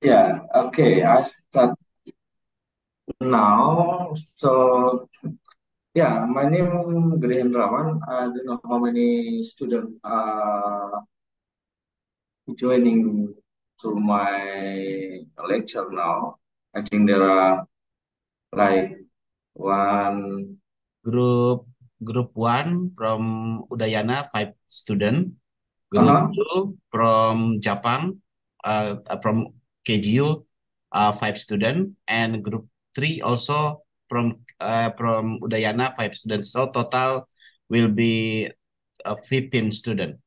Yeah, okay, I start now. So, yeah, my name Gede Hendrawan. I don't know how many students are joining to my lecture now. I think there are like one Group group one from Udayana, five student. Group Uh-huh. two from Japan, uh, from KGU, uh, five student, and group three also from uh, from Udayana, five students. So total will be uh, 15 student.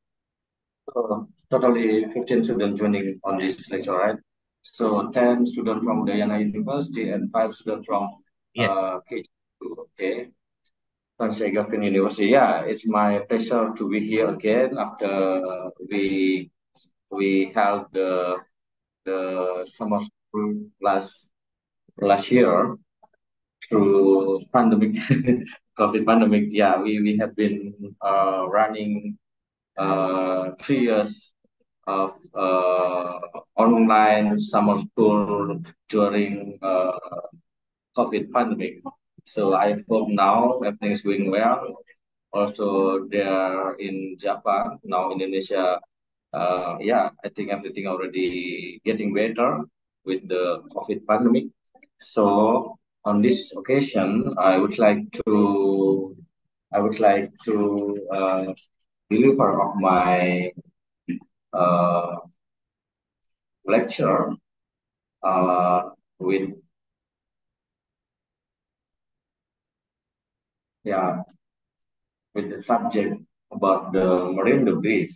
So totally 15 students joining on this lecture, right? So 10 students from Udayana University and 5 students from Yes. uh, KGU, okay. Gafin University. Yeah, it's my pleasure to be here again after we we held the the summer school last last year through pandemic COVID pandemic. Yeah, we we have been uh, running uh, three years of uh, online summer school during uh, COVID pandemic. So I hope now everything is going well. Also, there in Japan, now Indonesia, uh, yeah, I think everything already getting better with the COVID pandemic. So on this occasion, I would like to, I would like to uh, deliver of my uh, lecture uh, with yeah with the subject about the marine debris.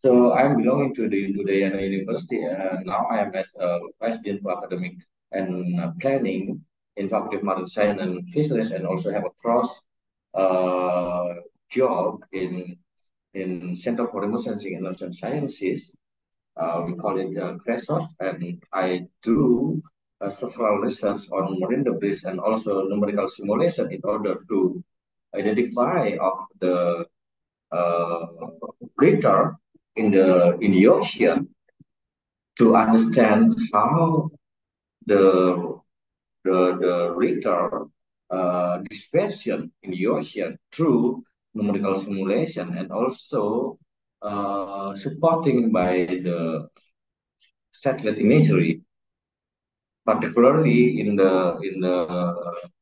So I'm belonging to the Udayana University. and now I am as a vice dean for academic and uh, planning in Faculty of Marine Science and Fisheries, and also have a cross uh, job in in Center for Remote Sensing and Ocean Sciences. Uh, we call it uh, CRESOS, and I do uh, several research on marine debris and also numerical simulation in order to identify of the uh, greater in the in the ocean to understand how the the the litter uh, dispersion in the ocean through numerical simulation and also uh, supporting by the satellite imagery, particularly in the in the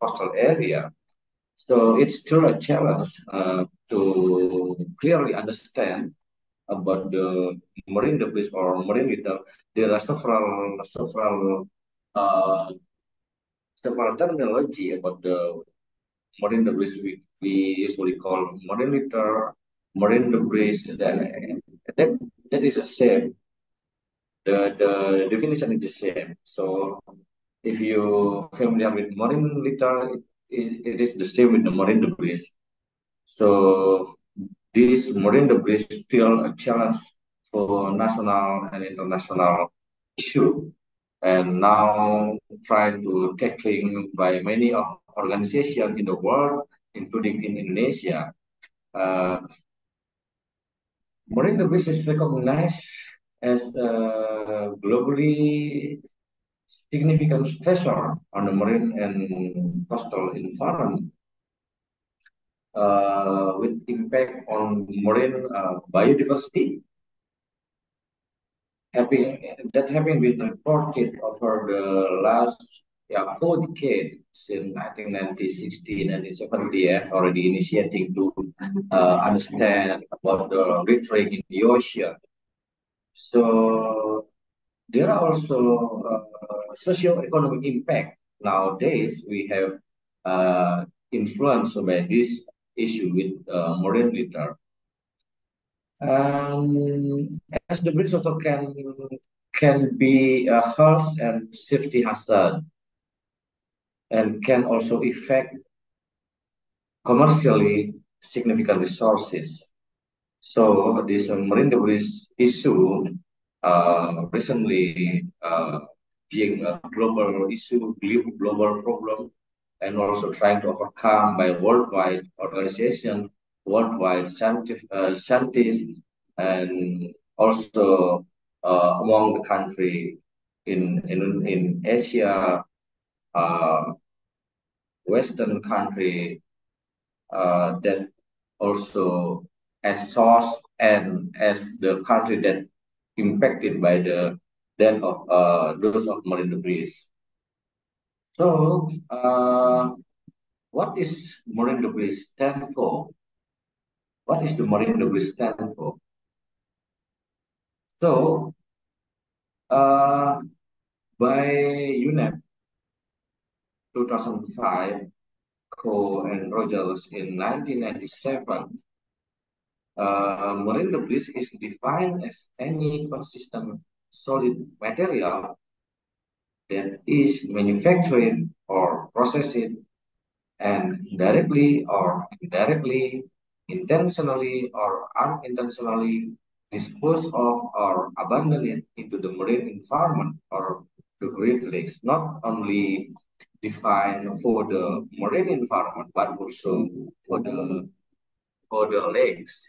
coastal area. So it's still a challenge uh, to clearly understand about the marine debris or marine litter. There are several several uh, several terminology about the marine debris we, we usually call marine litter, marine debris, that, that, that is the same. The, the definition is the same. So if you familiar with marine litter, it, it is the same with the marine debris. So this marine debris is still a challenge for national and international issue and now trying to tackling by many organizations in the world, including in Indonesia. Uh, marine debris is recognized as a globally significant stressor on the marine and coastal environment uh, with impact on marine uh, biodiversity having that having been reported over the last yeah, four decades since I think 1960, 1970, have already initiating to uh, understand about the littering in the ocean. So there are also uh, socio-economic impact. Nowadays, we have uh, influenced by this issue with uh, marine litter. Um, as the bridge also can can be a health and safety hazard and can also affect commercially significant resources. So this marine debris issue uh, recently uh, being a global issue, global problem, and also trying to overcome by worldwide organization worldwide uh, scientists and also uh, among the country in in, in Asia, uh, Western country uh, that also as source and as the country that impacted by the death of uh, those of marine debris. So, uh, what is marine debris stand for? What is the marine debris stand for? So, uh, by UNEP 2005, Coe and Rogers in 1997, uh, marine debris is defined as any consistent solid material that is manufactured or processed and directly or indirectly, intentionally or unintentionally disposed of or abandoned into the marine environment or the Great Lakes, not only defined for the marine environment, but also for the for the lakes.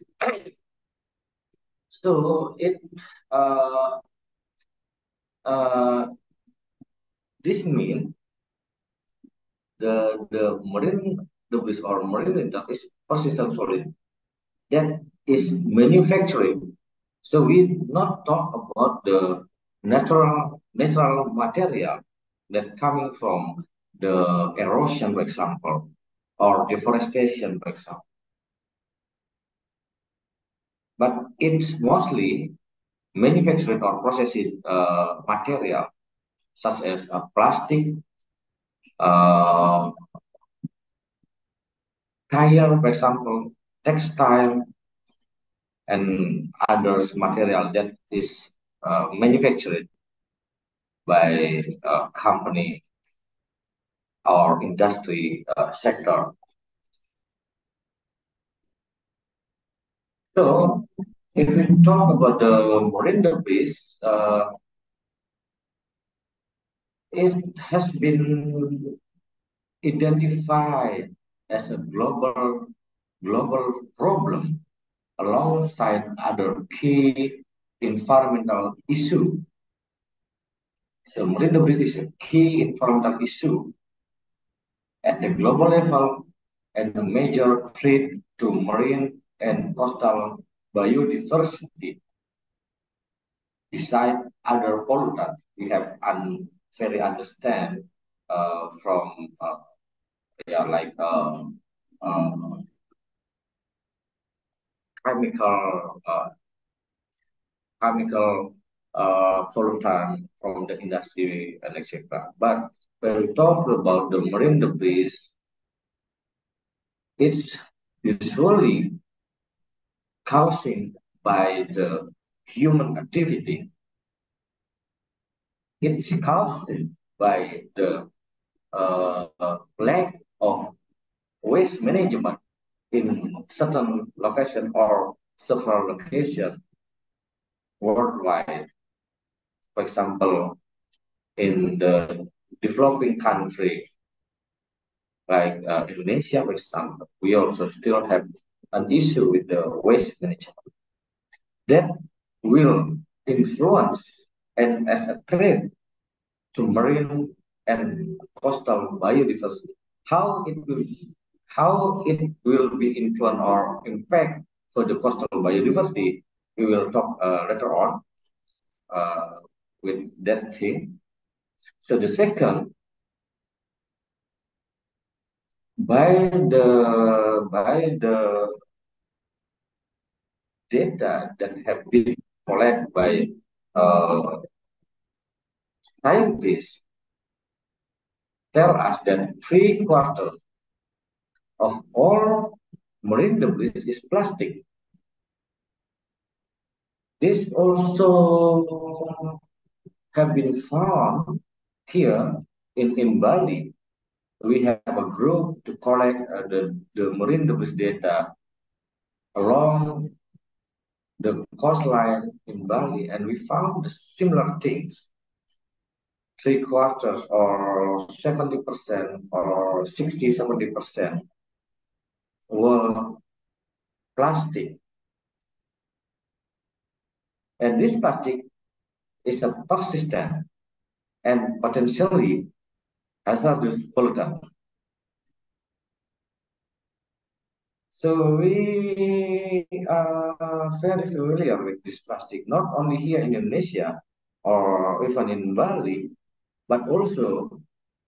so it uh, uh, this means the the marine debris or marine litter is persistent solid that is manufacturing. So we not talk about the natural natural material that coming from the erosion, for example, or deforestation, for example. But it's mostly manufactured or processed uh, material such as uh, plastic, uh, tire, for example, textile, and others material that is uh, manufactured by a company or industry uh, sector. So, if we talk about the marine debris, uh, it has been identified as a global global problem alongside other key environmental issue. So marine is a key environmental issue at the global level and a major threat to marine and coastal biodiversity. Besides other pollutants, we have very understand uh, from uh, yeah like uh, uh, chemical uh, chemical uh, pollutant from the industry and etc. But when we talk about the marine debris, it's usually causing by the human activity. It's caused by the uh, lack of waste management in certain location or several locations worldwide. For example, in the developing countries like uh, Indonesia, for example, we also still have an issue with the waste management that will influence and as a threat to marine and coastal biodiversity. How it will how it will be influence or impact for the coastal biodiversity, we will talk uh, later on uh, with that thing. So the second, by the by the data that have been collected by uh, scientists tell us that three quarters of all marine debris is plastic. This also have been found here in, in Bali. We have a group to collect uh, the, the marine debris data along the coastline in Bali, and we found similar things. Three quarters or 70% or 60, 70% were plastic. And this plastic is a persistent and potentially hazardous pollutant. So we are very familiar with this plastic, not only here in Indonesia or even in Bali, but also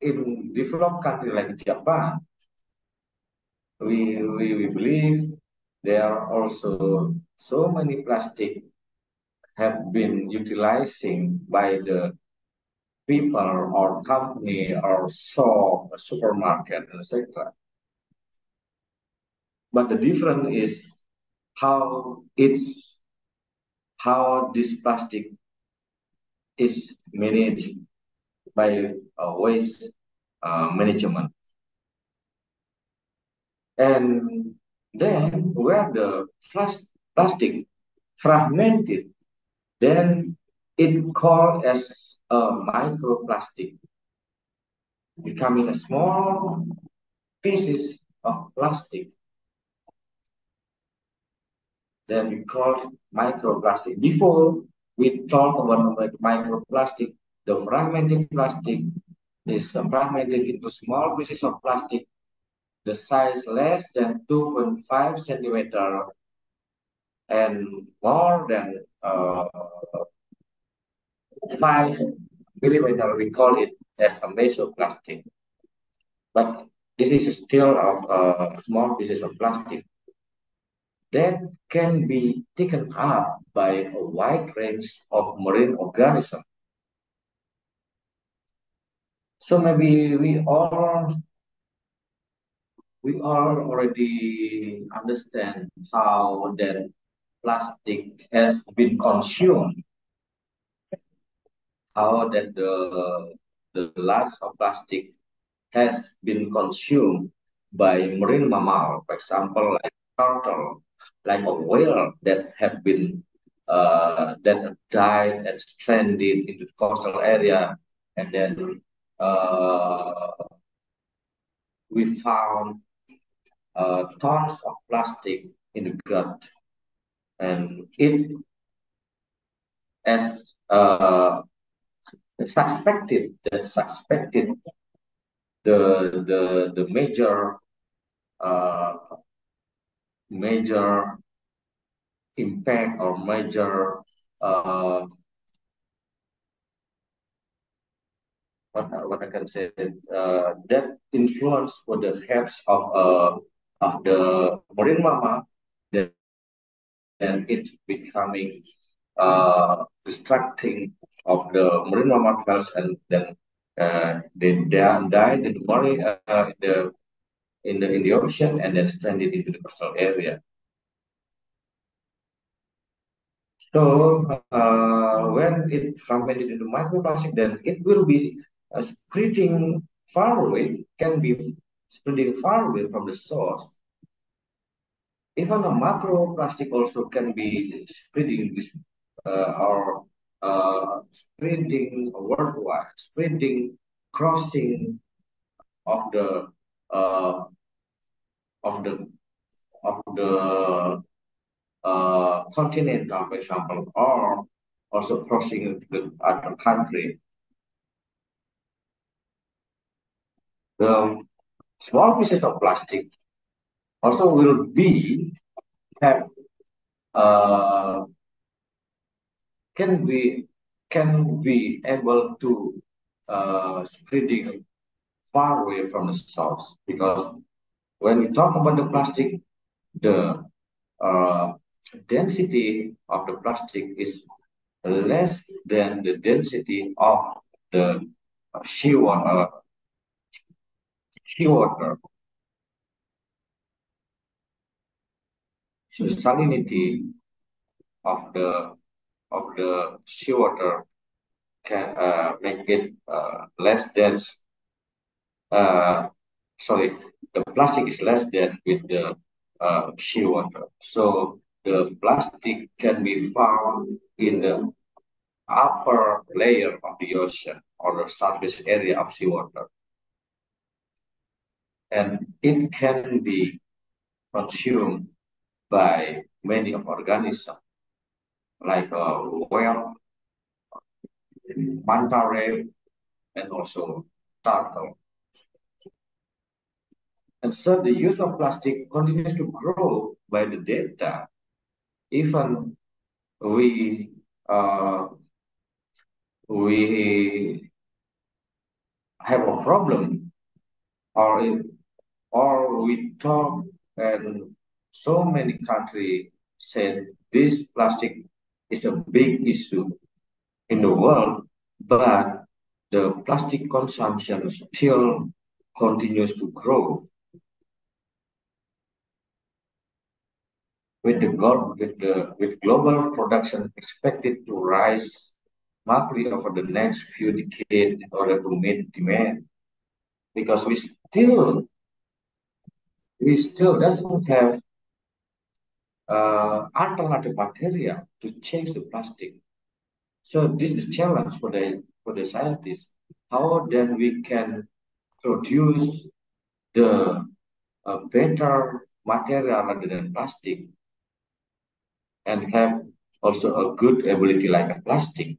in developed countries like Japan. We, we, we believe there are also so many plastic have been utilizing by the people or company or shop, supermarket, etc. But the difference is how it's how this plastic is managed by uh, waste uh, management. And then where the plastic fragmented, then it called as a microplastic, becoming a small pieces of plastic Then we call microplastic. Before we talk about microplastic, the fragmented plastic is fragmented into small pieces of plastic, the size less than 2.5 centimeter and more than uh, 5 millimeter, we call it as a mesoplastic. But this is still of uh, small pieces of plastic that can be taken up by a wide range of marine organisms. So maybe we all we all already understand how that plastic has been consumed, how that the the lots of plastic has been consumed by marine mammal, for example, like turtle, like a whale that have been uh, that died and stranded into the coastal area, and then uh, we found uh, tons of plastic in the gut, and it as uh, suspected that suspected the the the major uh, major impact or major uh, what what I can say uh, that influence for the health of uh, of the marine mammal then and it becoming uh, distracting of the marine mammal health and then uh, they died in the marine uh, in the in the in the ocean and then stranded into the coastal area. So uh, when it fragmented into microplastic, then it will be uh, spreading far away, can be spreading far away from the source. Even a macroplastic also can be spreading this uh, or uh, spreading worldwide, spreading, crossing of the uh, of the of the uh, continent, for example, or also crossing the other country. The small pieces of plastic also will be have uh, can be can be able to uh, spreading far away from the source because when we talk about the plastic, the uh, density of the plastic is less than the density of the seawater. Seawater. So salinity of the of the seawater can uh, make it uh, less dense. Uh, sorry, the plastic is less dense with the uh, seawater. So the plastic can be found in the upper layer of the ocean or the surface area of seawater. And it can be consumed by many of organisms like uh, whale, manta ray, and also turtle. And so the use of plastic continues to grow by the data. Even we uh, we have a problem or or we talk and so many countries said this plastic is a big issue in the world, but the plastic consumption still continues to grow. With the, with the with global production expected to rise markedly over the next few decades in order to meet demand, because we still we still doesn't have uh, alternative material to change the plastic. So this is challenge for the for the scientists. How then we can produce the uh, better material rather than plastic and have also a good ability like a plastic.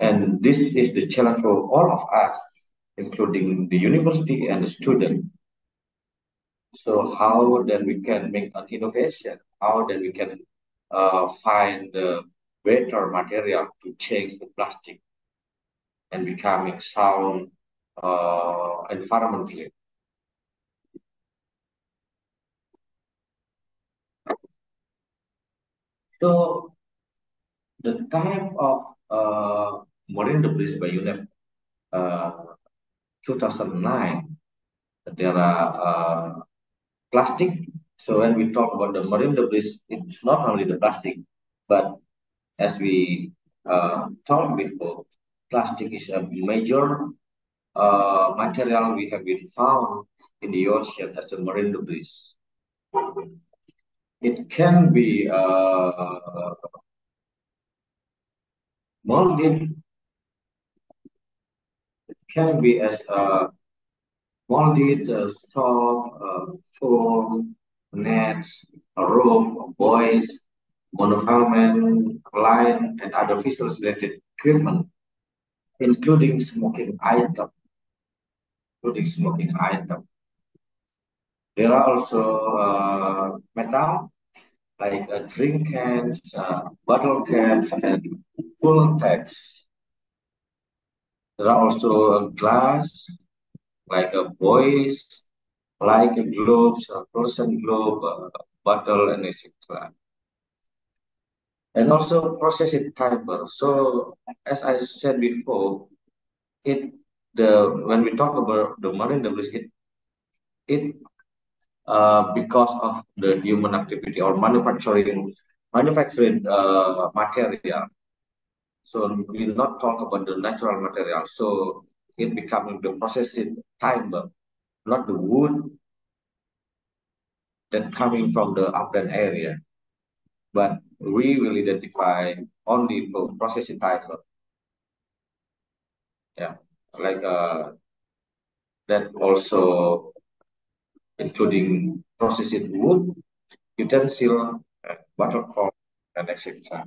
And this is the challenge for all of us, including the university and the student. So how then we can make an innovation? How then we can uh, find the better material to change the plastic and becoming sound uh, environmentally. So the type of uh, marine debris by UNEP uh, 2009, there are uh, plastic. So when we talk about the marine debris, it's not only the plastic, but as we uh, talked before, plastic is a major uh, material we have been found in the ocean as a marine debris. It can be uh, molded. It can be as a molded uh, soft uh, foam, nets, a rope, buoys, monofilament, line, and other vessels-related equipment, including smoking items. Including smoking items. There are also uh, metal, like a drink cans, uh, bottle caps, and full taps. There are also glass, like a voice, like a globe, a frozen globe, a bottle, and etc and also processing fiber. So as I said before, it the when we talk about the marine debris, it it uh, because of the human activity or manufacturing manufacturing uh, material. So we not talk about the natural material. So it becoming the processing timber, not the wood that coming from the upland area but we will identify only for processing type. Yeah, like uh, that also including processing wood, utensil, uh, buttercup, and etc.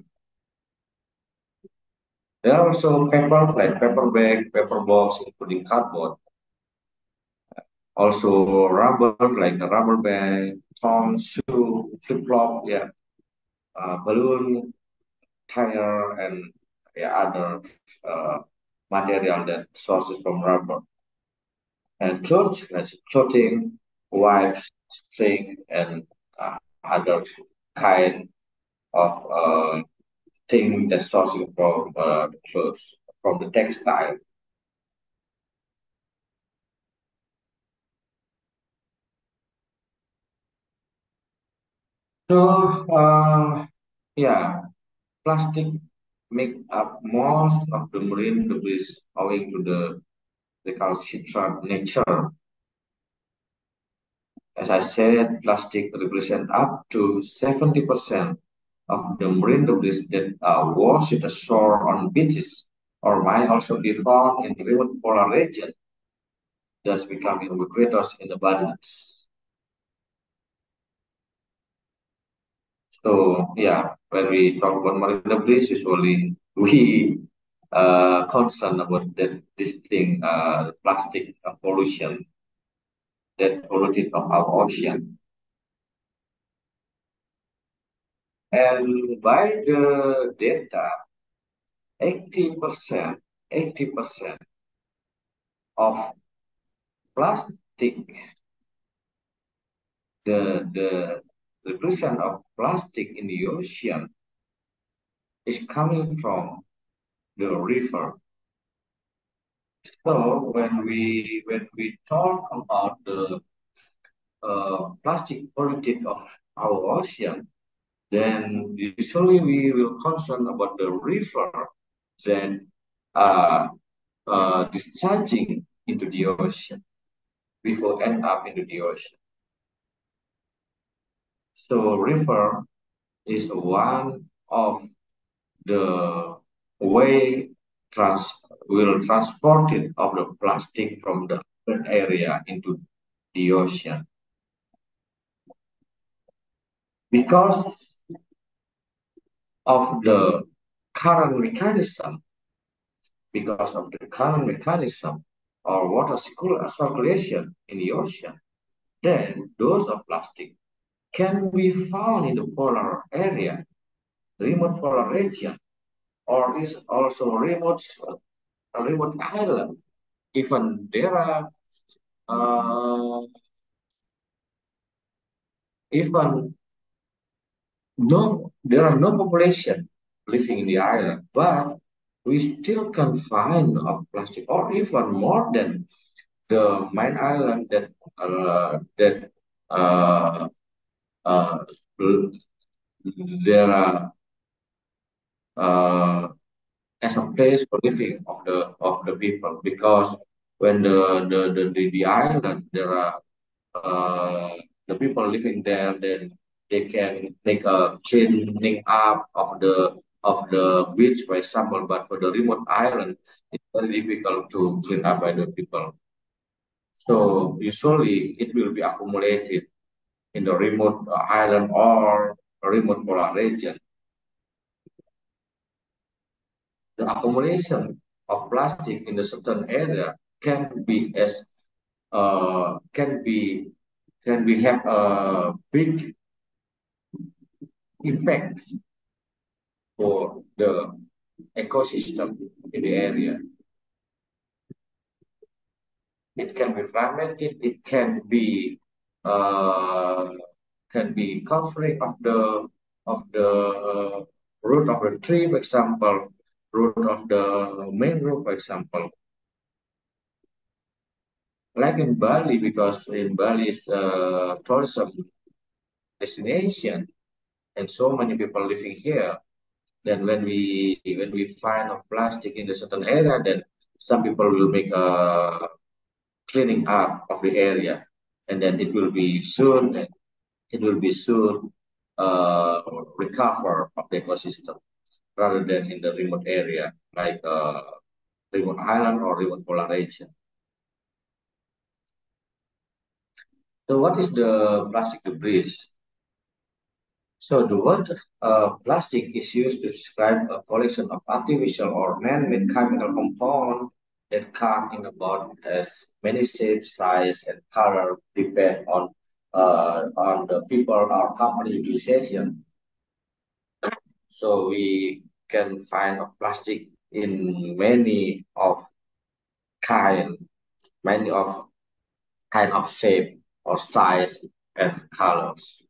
There are also paper like paper bag, paper box, including cardboard. Also rubber like the rubber band, tongs, shoe, flip flop, yeah, uh, balloon, tire, and yeah, other uh, material that sources from rubber. And clothes, like clothing, wipes, string, and uh, other kind of uh, thing that sourcing from uh, the clothes, from the textile. So, uh, yeah, plastic make up most of the marine debris owing to the recalcitrant nature. As I said, plastic represent up to 70% of the marine debris that washed ashore on beaches or might also be found in remote polar regions, thus becoming ubiquitous in abundance. So yeah, when we talk about marine debris, usually we uh, concern about that this thing, uh, plastic pollution that polluted of our ocean. And by the data, 80%, 80% of plastic, the, the, the percent of plastic in the ocean is coming from the river. So when we when we talk about the uh, plastic polluted of our ocean, then usually we will concern about the river that are uh, discharging into the ocean before end up into the ocean. So river is one of the way trans will transport it of the plastic from the area into the ocean. Because of the current mechanism, because of the current mechanism or water circulation in the ocean, then those of plastic can be found in the polar area, remote polar region, or is also remote, uh, remote island. Even there are uh, even no, there are no population living in the island, but we still can find of plastic, or even more than the main island that uh, that uh, uh, there are uh, as a place for living of the of the people. Because when the the the, the, island there are uh, the people living there then they can make a cleaning up of the of the beach, for example, but for the remote island, it's very difficult to clean up by the people. So usually it will be accumulated in the remote island or remote polar region. The accumulation of plastic in a certain area can be as uh, can be can be have a big impact for the ecosystem in the area. It can be fragmented, it can be uh, can be covering of the of the uh, root of the tree, for example, root of the mangrove, for example. Like in Bali, because in Bali is a tourism destination, and so many people living here. Then when we when we find a plastic in a certain area, then some people will make a cleaning up of the area, and then it will be soon it will be soon uh, recover of the ecosystem rather than in the remote area like uh, remote island or remote polar region. So what is the plastic debris? So the word uh, plastic is used to describe a collection of artificial or man-made chemical compounds that come in about as many shapes, size, and color depend on uh, on the people or company utilization. So we can find plastic in many of kind, many of kind of shape or size and colors.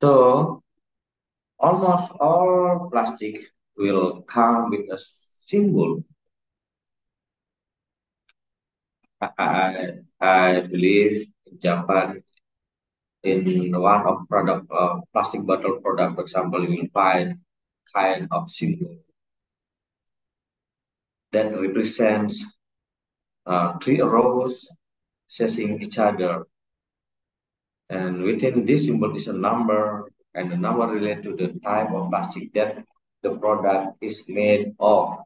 So almost all plastic will come with a symbol. I, I believe in Japan, in one of product uh, plastic bottle product, for example, you will find kind of symbol that represents uh, three rows facing each other and within this symbol is a number, and the number related to the type of plastic that the product is made of.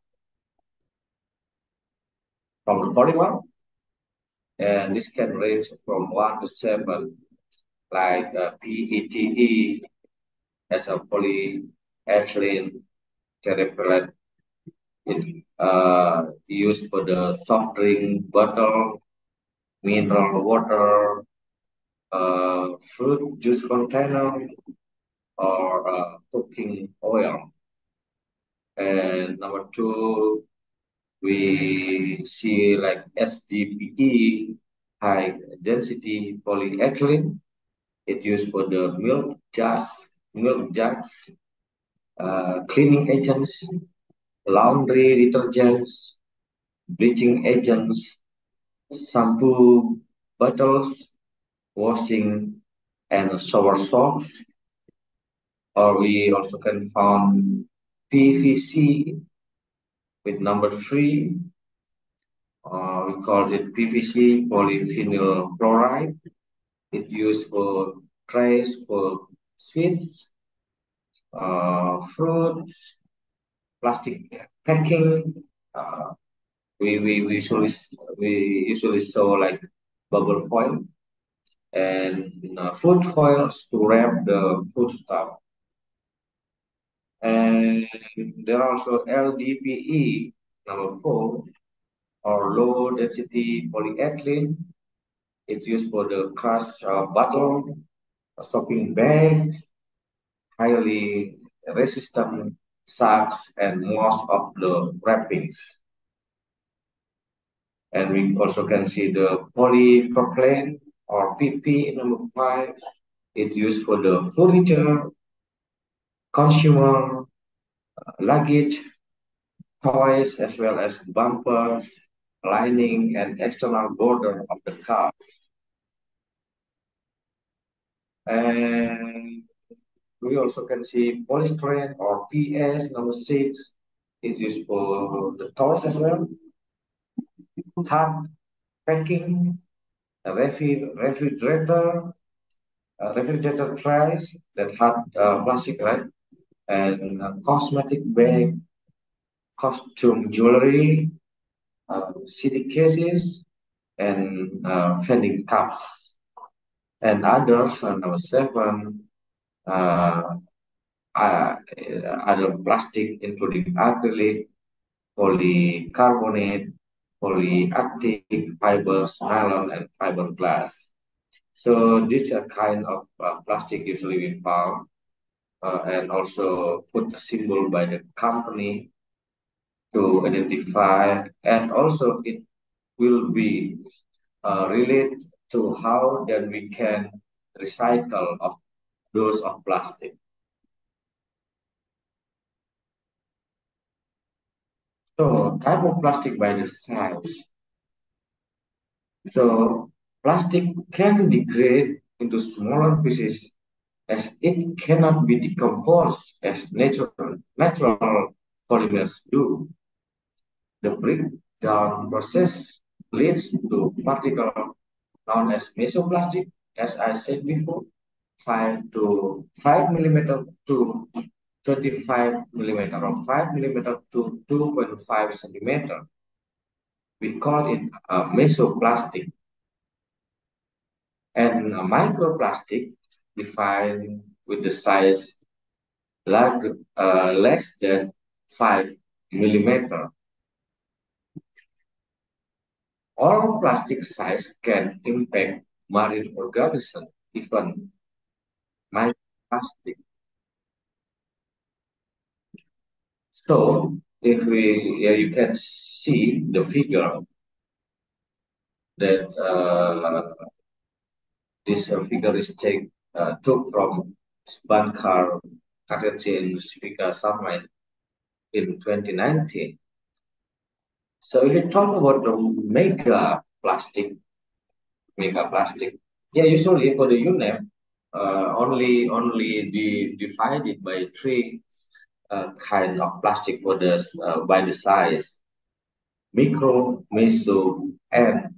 From the polymer, and this can range from 1 to 7, like uh, PETE as a polyethylene, terephthalate. It uh, used for the soft drink bottle, mineral water, uh, fruit juice container, or uh, cooking oil. And number two, we see like HDPE, high density polyethylene. It used for the milk jugs, milk jugs, uh, cleaning agents, laundry detergents, bleaching agents, shampoo bottles, washing and shower soaps. Or we also can find PVC with number three. Uh, we call it PVC polyvinyl chloride. It used for trays for sweets, uh, fruits, plastic packing. Uh, we, we, we usually we usually saw like bubble foil and food foils to wrap the food stuff. And there are also LDPE number four or low density polyethylene. It's used for the crush uh, bottle, shopping bag, highly resistant sacks, and most of the wrappings. And we also can see the polypropylene or PP number five. It's used for the furniture, consumer, uh, luggage, toys, as well as bumpers, lining, and external border of the car. And we also can see polystyrene or PS number six. It is used for the toys as well. Tub, packing, refrigerator, a refrigerator trays that had uh, plastic, right? And cosmetic bag, costume jewelry, uh, CD cases, and uh, fanning cups. And others, uh, number seven, uh, uh, other plastic, including acrylic, polycarbonate, polylactic fibers, nylon, and fiberglass. So this a kind of uh, plastic usually we found uh, and also put a symbol by the company to identify and also it will be uh, related to how then we can recycle of those of plastic. So type of plastic by the size. So plastic can degrade into smaller pieces as it cannot be decomposed as natural, natural polymers do. The breakdown process leads to particles known as mesoplastic, as I said before, 5 to 5 millimeter to 25 millimeter or 5 millimeter to 2.5 centimeter. We call it a mesoplastic. And a microplastic defined with the size large, uh, less than 5 millimeter. All plastic size can impact marine organisms, even microplastic. So if we, yeah, you can see the figure that uh, this figure is take, uh, took from Bankar Katerji and Speaker Summit in 2019. So if you talk about the mega plastic, mega plastic, yeah, usually for the UNEP, uh, only only the divided by three uh, kind of plastic borders uh, by the size, micro, meso, and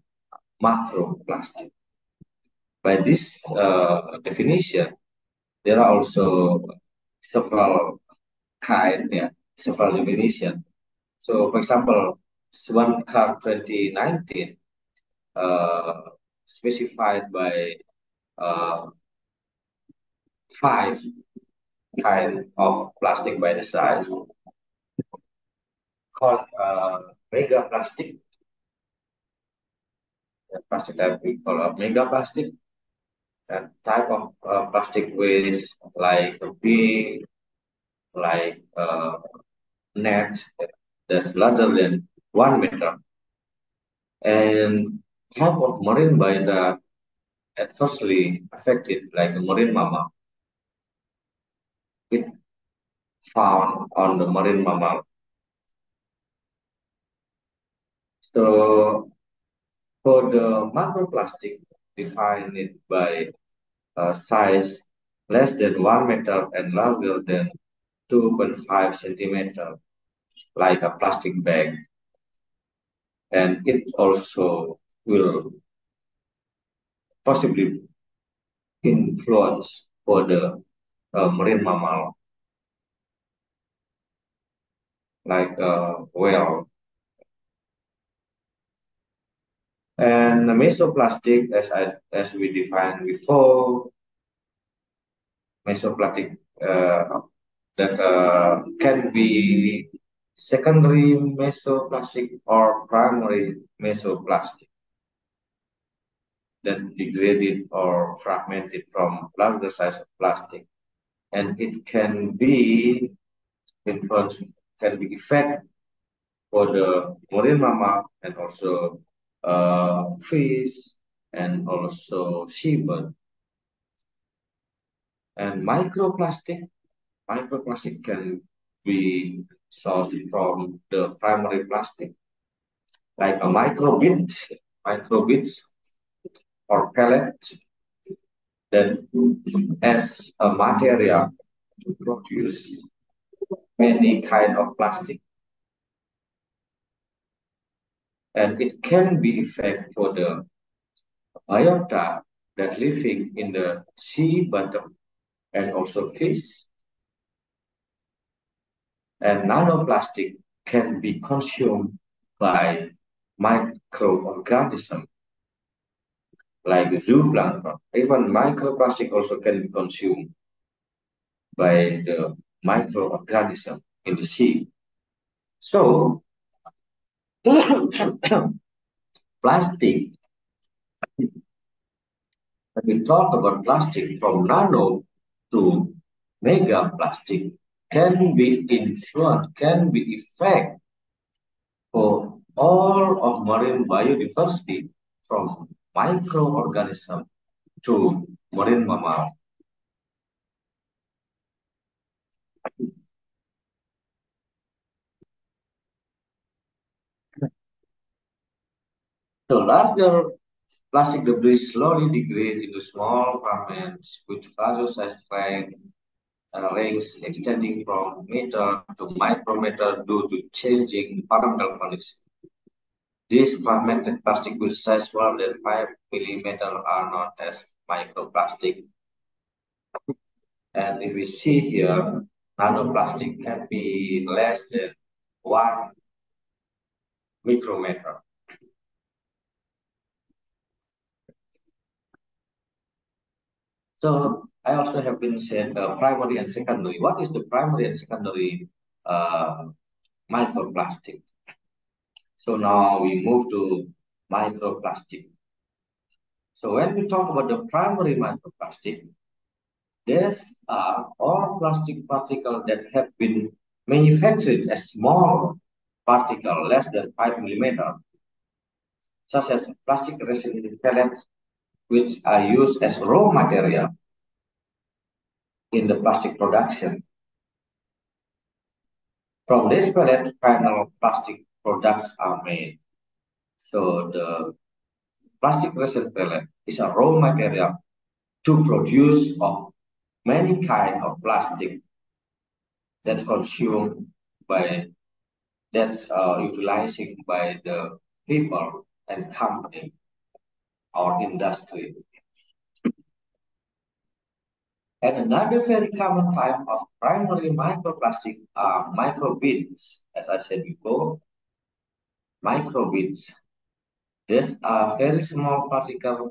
macro plastic. By this uh, definition, there are also several kind, yeah, several definition. So, for example, one car 2019 uh, specified by uh, five kind of plastic by the size. called uh, mega plastic. The plastic that we call a mega plastic. And type of uh, plastic waste like a big, like uh, net that's larger than one meter. And type of marine biota adversely affected like marine mammal. It found on the marine mammal. So for the macroplastic, define it by uh, size less than one meter and larger than 2.5 centimeter, like a plastic bag. And it also will possibly influence for the marine mammal, like uh, whale. And mesoplastic, as I as we defined before, mesoplastic uh, that uh, can be secondary mesoplastic or primary mesoplastic that degraded or fragmented from larger size of plastic. And it can be influence, can be effect for the marine mammal and also uh, fish and also seabird. And microplastic, microplastic can be sourced from the primary plastic, like a microbead, microbeads or pellets that as a material to produce many kind of plastic. And it can be effect for the biota that living in the sea bottom and also fish. And nanoplastic can be consumed by microorganisms like zooplankton. Even microplastic also can be consumed by the microorganism in the sea. So, plastic, when we talk about plastic from nano to mega plastic, can be influenced, can be effect for all of marine biodiversity from microorganism to marine mammal. So larger plastic debris slowly degrade into small fragments with fragile strength uh, rings extending from meter to micrometer due to changing environmental conditions. These fragmented plastic with size smaller than 5 millimeter are known as microplastic. And if we see here, nanoplastic can be less than 1 micrometer. So I also have been said uh, primary and secondary. What is the primary and secondary uh, microplastic? So now we move to microplastic. So when we talk about the primary microplastic, these are all plastic particles that have been manufactured as small particle less than 5 millimeter, such as plastic resin pellets, which are used as raw material in the plastic production. From this pellet, final plastic products are made. So the plastic resin pellet is a raw material to produce of many kinds of plastic that consumed by that's uh, utilizing by the people and company or industry. And another very common type of primary microplastic are microbeads. As I said before, microbeads. These are very small particles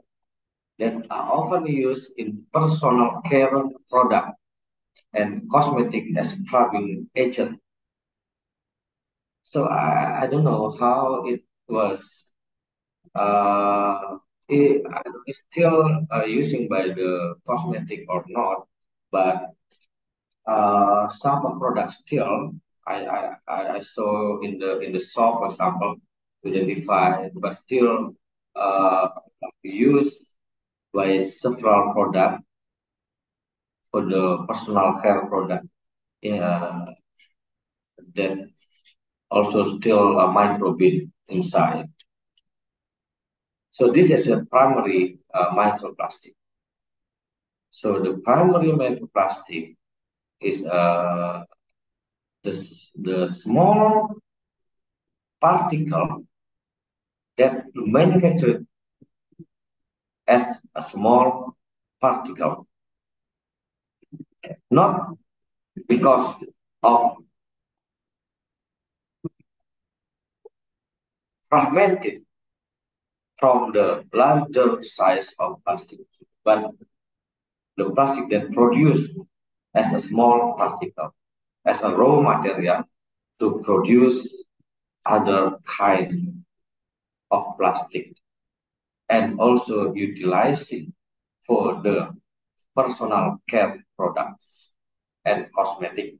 that are often used in personal care product and cosmetic as scrubbing agent. So I, I don't know how it was uh, it, it's still uh, using by the cosmetic or not, but uh, some products still I, I, I saw in the in the shop, for example, identify, but still uh, used by several products for the personal care product. Yeah, that also still a microbead inside. So this is a primary uh, microplastic. So the primary microplastic is uh, the, the small particle that manufactured as a small particle. Not because of fragmented from the larger size of plastic, but the plastic that produced as a small particle, as a raw material to produce other kind of plastic and also utilizing for the personal care products and cosmetic.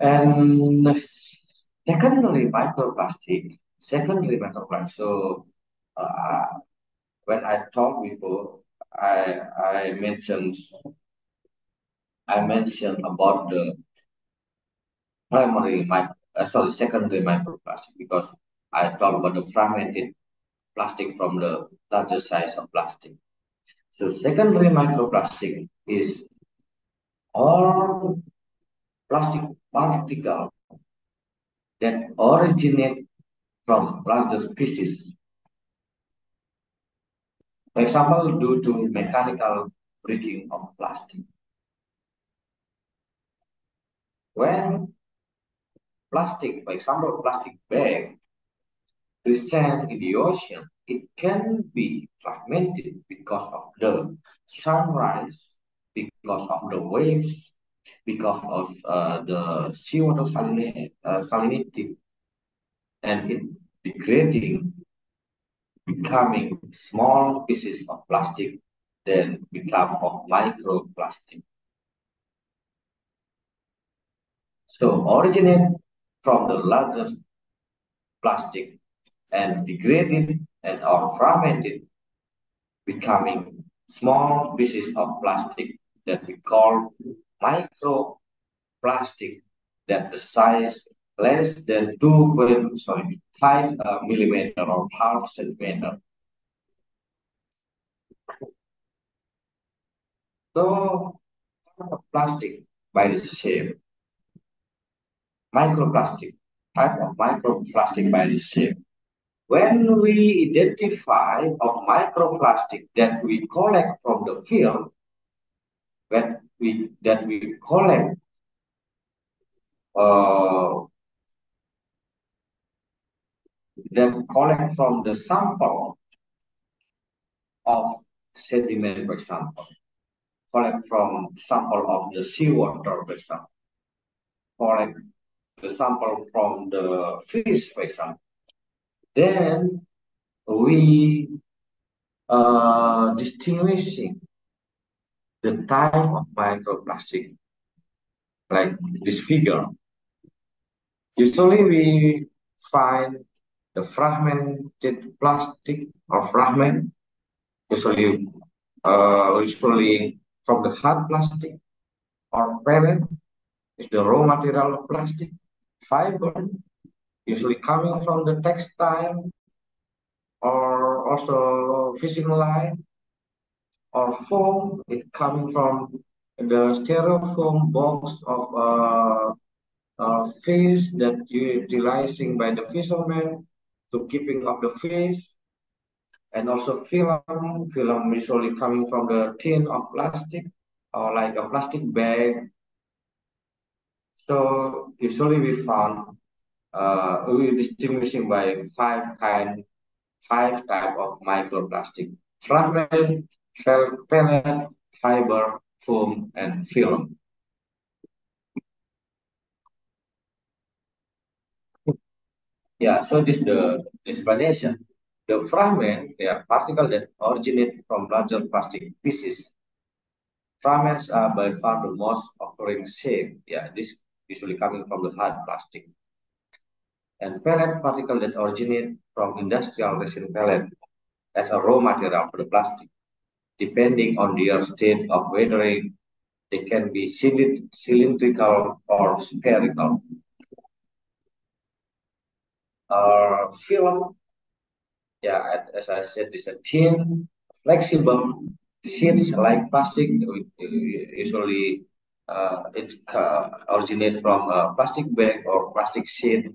And secondly, microplastic, Secondly, microplastic. So uh, when I talked before, I I mentioned I mentioned about the primary micro, uh, sorry, secondary microplastic because I talked about the fragmented plastic from the larger size of plastic. So secondary microplastic is all plastic particle that originate from larger species. For example, due to mechanical breaking of plastic. When plastic, for example, plastic bag descend in the ocean, it can be fragmented because of the sunrise, because of the waves, because of uh, the seawater salinity, uh, salinity, and it degrading, becoming small pieces of plastic, then become of microplastic. So originate from the larger plastic and degraded and or fragmented, becoming small pieces of plastic that we call microplastic that the size less than 2, sorry, 5 uh, millimeter or half centimeter. So, plastic by the shape, microplastic, type of microplastic by the shape. When we identify a microplastic that we collect from the field, that we that we collect uh, that collect from the sample of sediment, for example, collect from sample of the seawater, for example, collect the sample from the fish, for example. Then we uh, distinguishing the type of microplastic, like this figure. Usually we find the fragmented plastic or fragment, usually, uh, usually from the hard plastic or pellet is the raw material of plastic. Fiber, usually coming from the textile or also fishing line or foam, it coming from the styrofoam box of uh, uh, fish that you're utilizing by the fishermen to keeping of the fish and also film. Film usually coming from the tin of plastic or like a plastic bag so usually we found uh, we distinguishing by five kind five type of microplastic fragment pellet fiber foam and film Yeah, so this is the explanation. The fragment, they are particles that originate from larger plastic pieces. Fragments are by far the most occurring shape. Yeah, this usually coming from the hard plastic. And pellet particles that originate from industrial resin pellet as a raw material for the plastic. Depending on their state of weathering, they can be cylindrical or spherical. Uh, film yeah, as I said, it's a thin, flexible sheets like plastic. Usually, uh, it uh, originate from a plastic bag or plastic sheet.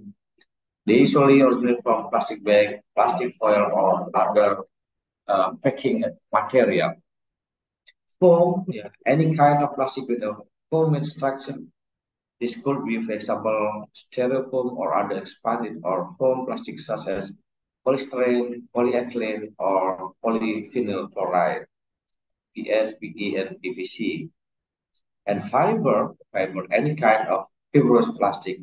They usually originate from plastic bag, plastic foil, or other uh, packing material. Foam, yeah, any kind of plastic with a foam structure. This could be flexible styrofoam or other expanded or foam plastic such as polystyrene, polyethylene, or polyvinyl chloride, PS, PE, and PVC. And fiber, fiber, any kind of fibrous plastic.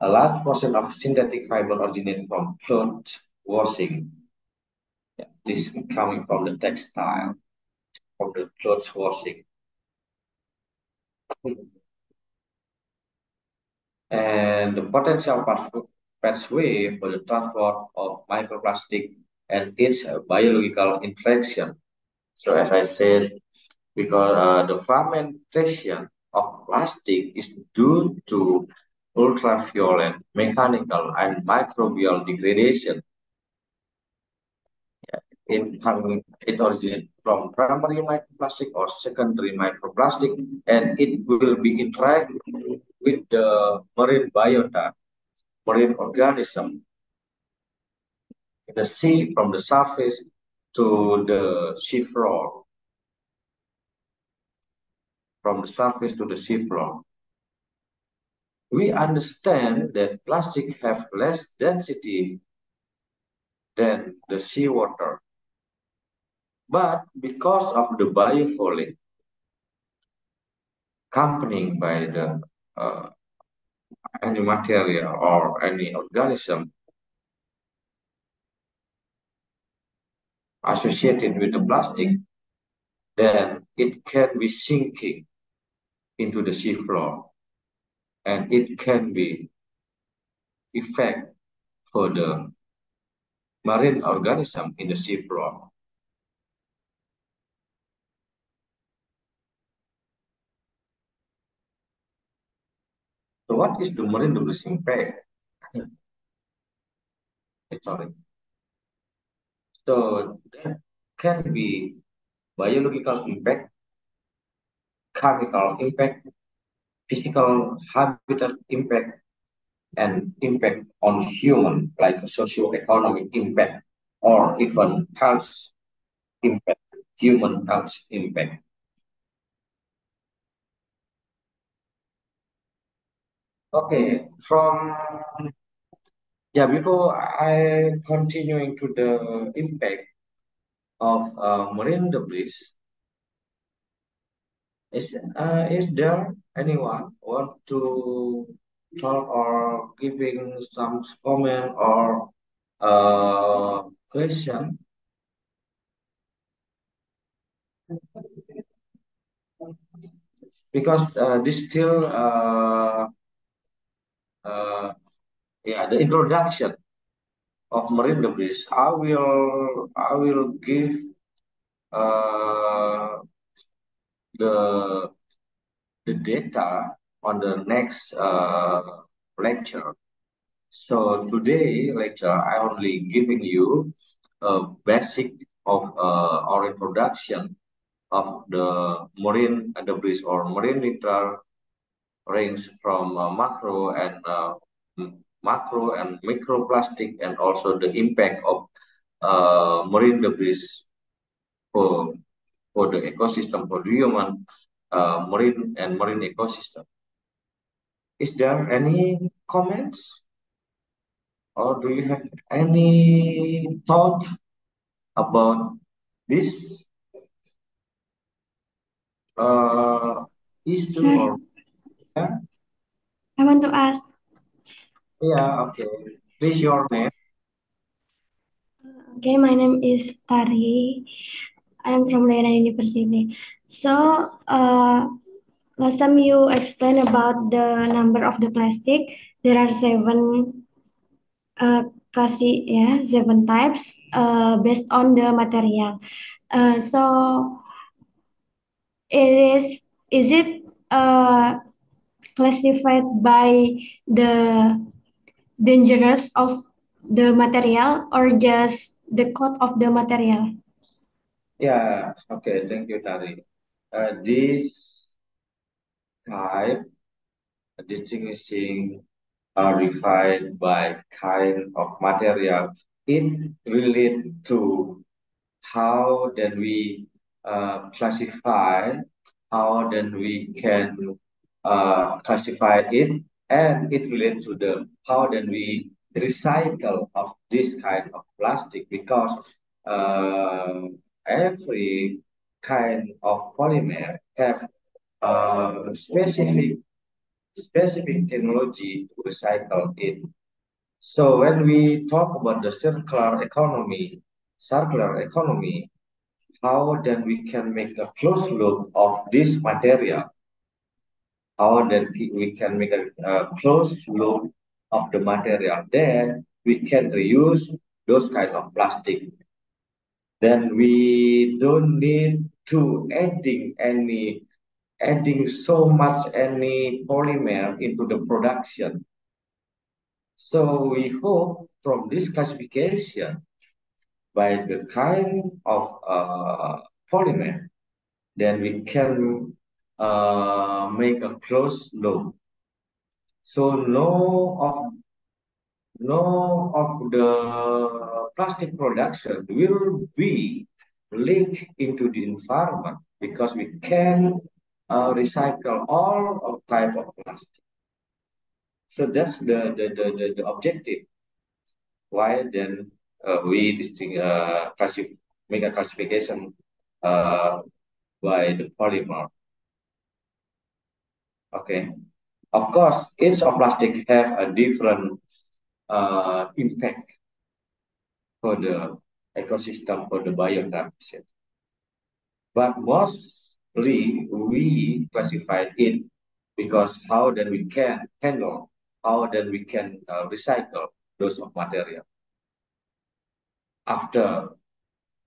A large portion of synthetic fiber originates from clothes washing. Yeah, this coming from the textile, from the clothes washing. and the potential pathway for the transport of microplastic and its biological interaction. So as I said, because uh, the fragmentation of plastic is due to ultraviolet, mechanical, and microbial degradation. It, it originates from primary microplastic or secondary microplastic, and it will be interacted with the marine biota, marine organism, the sea from the surface to the sea floor from the surface to the sea floor. We understand that plastic have less density than the seawater. But because of the biofouling accompanying by the uh, any material or any organism associated with the plastic, then it can be sinking into the seafloor and it can be effect for the marine organism in the seafloor. So what is the marine debris impact? Eh, sorry. So that can be biological impact chemical impact, physical habitat impact, and impact on human, like socio-economic impact, or even health impact, human health impact. Okay, from yeah, before I continuing to the impact of uh, marine debris, is uh, is there anyone want to talk or giving some comment or uh, question? Because uh, this still uh, uh, yeah the introduction of marine debris. I will I will give uh, the the data on the next uh, lecture. So today lecture, I only giving you a basic of uh, our introduction of the marine debris or marine litter range from uh, macro and uh, macro and microplastic and also the impact of uh, marine debris for for the ecosystem for the human uh, marine and marine ecosystem. Is there any comments? Or do you have any thought about this uh, issue? Sir, or, yeah? I want to ask. Yeah, okay. Please your name. Okay, my name is Tari. I'm from Lena University. So, uh, last time you explained about the number of the plastic. There are seven uh, classy, yeah, seven types uh, based on the material. Uh, so, it is is it uh, classified by the dangerous of the material or just the code of the material? Yeah, okay, thank you, Tari. Uh, this type distinguishing are defined by kind of material. It relates to how then we uh, classify, how then we can uh, classify it, and it relates to the how then we recycle of this kind of plastic because uh, every kind of polymer have uh, specific specific technology to recycle it. So when we talk about the circular economy, circular economy, how then we can make a close loop of this material? How then we can make a, a closed loop of the material? Then we can reuse those kind of plastic. Then we don't need to adding any adding so much any polymer into the production. So we hope from this classification by the kind of uh, polymer, then we can uh, make a closed loop. So no of no of the plastic production will be leaked into the environment because we can uh, recycle all of type of plastic. So that's the, the, the, the, the objective. Why then uh, we distinct, uh, make a classification uh, by the polymer. Okay. Of course, each of plastic have a different uh, impact for the ecosystem, for the biodiversity. But mostly we classify it because how then we can handle, how then we can uh, recycle those of material after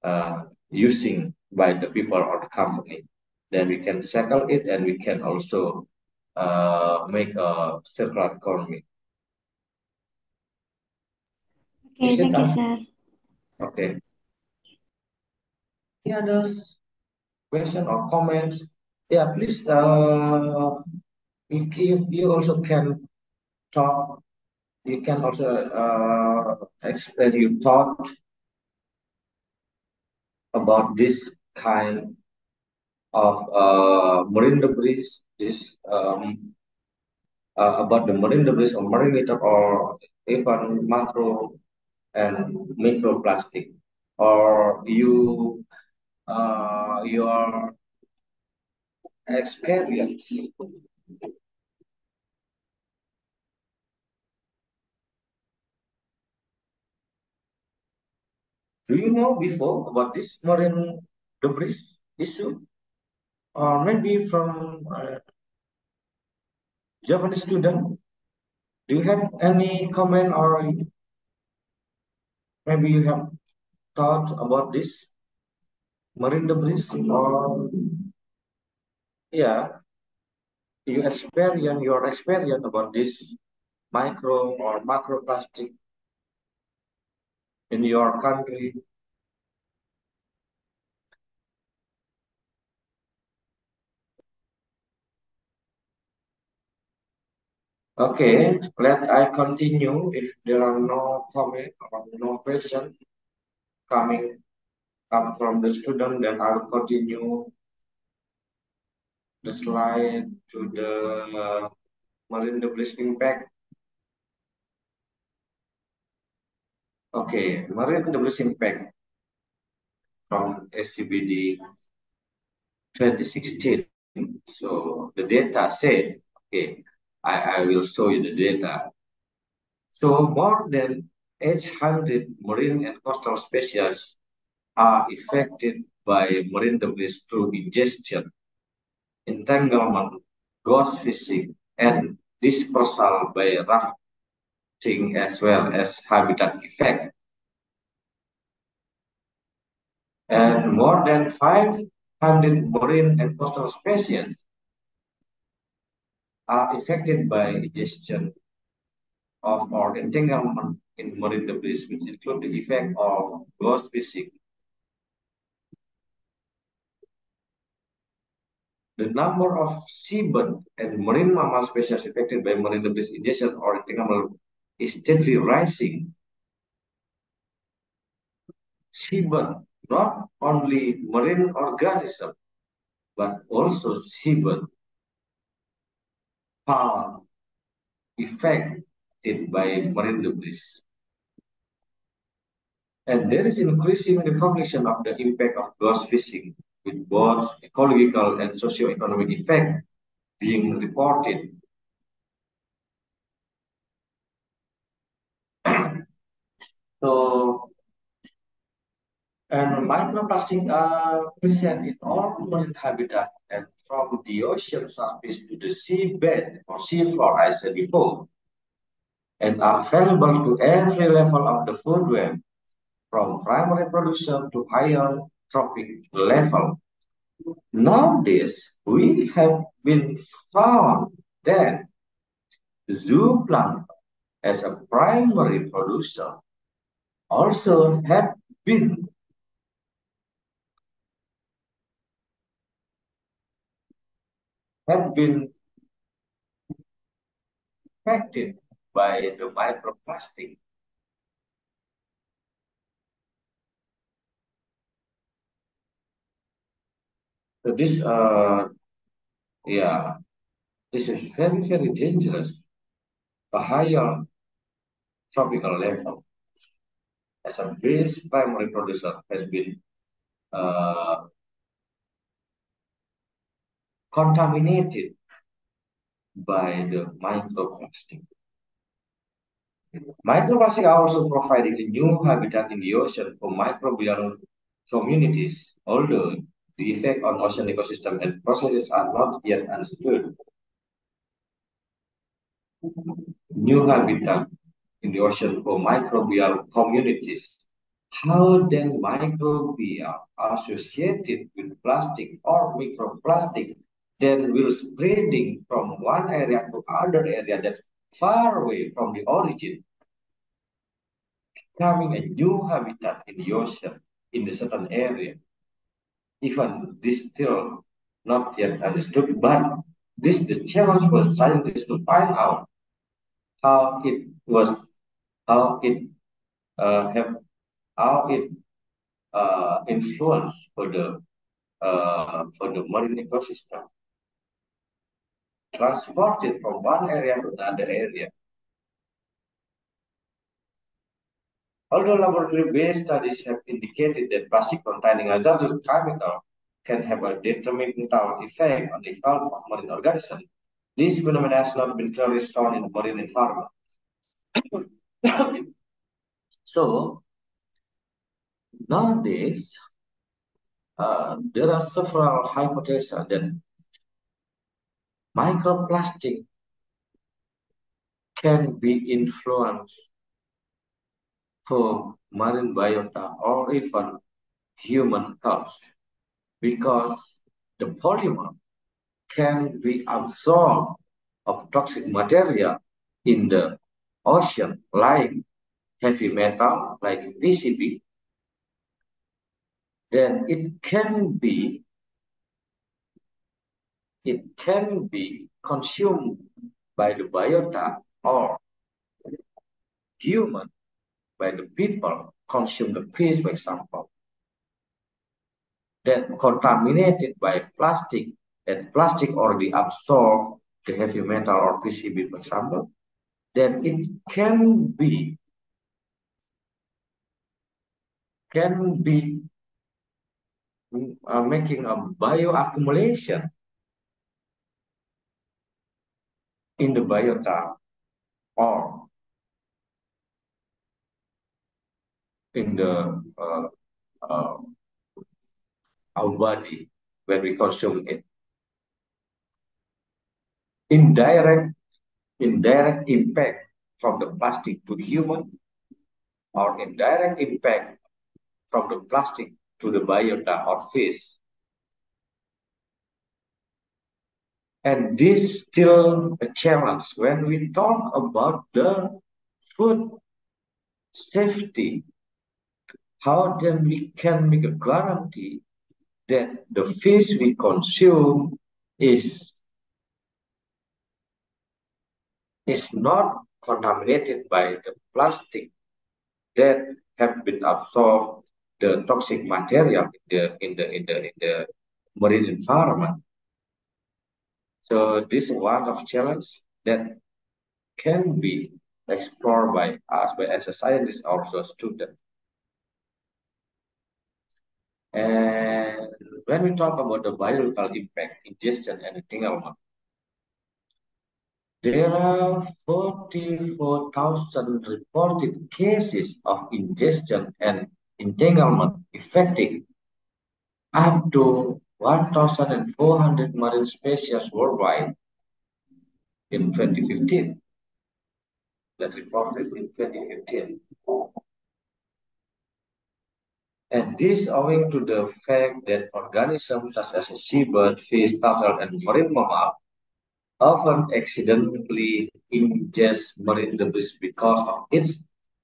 uh, using by the people or the company. Then we can settle it and we can also uh, make a circular economy. Okay, thank you, sir. Okay. Any others question or comments? Yeah, please. Uh, you, you also can talk. You can also uh, explain your thought about this kind of uh, marine debris, this um, uh, about the marine debris or marine litter or even macro and microplastic. Or you uh, your experience. Do you know before about this marine debris issue? Or maybe from uh, Japanese student? Do you have any comment or maybe you have thought about this? Marine debris or yeah. You experience your experience about this micro or macro plastic in your country Okay, let I continue if there are no comment or no question coming come from the student, then I'll continue the slide to the uh, marine debris impact. Okay, marine debris impact from SCBD 2016. So the data said, okay, I, I will show you the data. So more than 800 marine and coastal species are affected by marine debris through ingestion, entanglement, ghost fishing, and dispersal by rafting as well as habitat effect. And more than 500 marine and coastal species are affected by ingestion of or entanglement in marine debris, which include the effect of ghost fishing. The number of seabird and marine mammal species affected by marine debris ingestion or entanglement is steadily rising. Seabird, not only marine organism, but also seabird are affected by marine debris. And there is increasing recognition of the impact of ghost fishing, with both ecological and socio-economic effect being reported. so, and microplastic uh, are present in all marine habitat and from the ocean surface to the seabed or seafloor, I said before, and are available to every level of the food web, from primary production to higher trophic level. Nowadays, we have been found that zooplankton as a primary producer also have been have been affected by the microplastic. So this, uh, yeah, this is very, very dangerous. A higher trophic level as a base primary producer has been uh, contaminated by the microplastic. Microplastic are also providing a new habitat in the ocean for microbial communities, although the effect on ocean ecosystem and processes are not yet understood. New habitat in the ocean for microbial communities. How then microbia are associated with plastic or microplastic then will spreading from one area to other area that's far away from the origin, becoming a new habitat in the ocean in the certain area. Even this still not yet understood, but this the challenge for scientists to find out how it was, how it uh, have, how it uh, influence for the uh, for the marine ecosystem transported from one area to another area. Although laboratory-based studies have indicated that plastic containing hazardous chemical can have a detrimental effect on the health of marine organisms, this phenomenon has not been clearly shown in marine environment. so, nowadays, uh, there are several hypotheses that microplastic can be influenced for marine biota or even human health because the polymer can be absorbed of toxic material in the ocean like heavy metal like PCB then it can be it can be consumed by the biota or human by the people consume the fish, for example, that contaminated by plastic, that plastic already absorb the heavy metal or PCB, for example, then it can be can be uh, making a bioaccumulation in the biota or in the uh, uh, our body when we consume it. Indirect, indirect impact from the plastic to human or indirect impact from the plastic to the biota or fish And this still a challenge when we talk about the food safety. How then we can make a guarantee that the fish we consume is is not contaminated by the plastic that have been absorbed the toxic material in the in the in the in the marine environment. So this is one of challenge that can be explored by us by as a scientist or as a student. And when we talk about the biological impact, ingestion and entanglement, there are 44,000 reported cases of ingestion and entanglement affecting up to 1,400 marine species worldwide in 2015. That reported in 2015. And this owing to the fact that organisms such as seabird, fish, turtle, and marine mammal often accidentally ingest marine debris because of its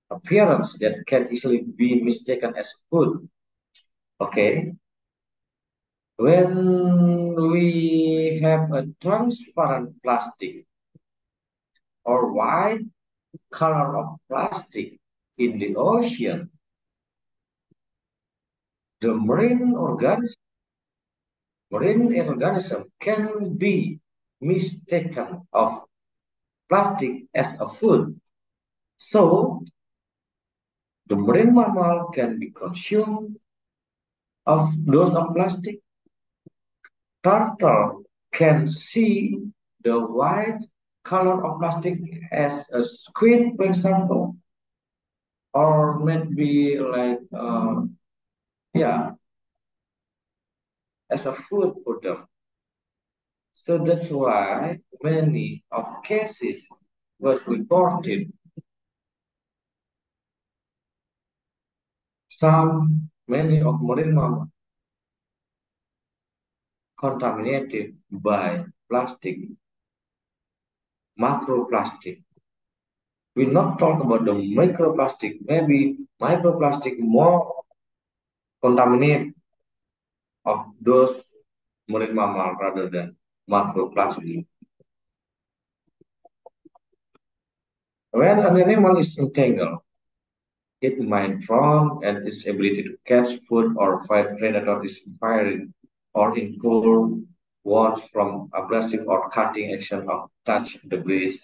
appearance that can easily be mistaken as food. Okay. When we have a transparent plastic or white color of plastic in the ocean, the marine organism, marine organism can be mistaken of plastic as a food. So, the marine mammal can be consumed of those of plastic. Turtle can see the white color of plastic as a squid, for example, or maybe like, uh, yeah, as a food for them. So that's why many of cases was reported. Some, many of marine mammals contaminated by plastic, macroplastic. We not talk about the microplastic, maybe microplastic more contaminate of those marine mammal rather than macroplastic. When an animal is entangled, it might drown and its ability to catch food or fight predator is impaired or incur wounds from abrasive or cutting action of touch debris.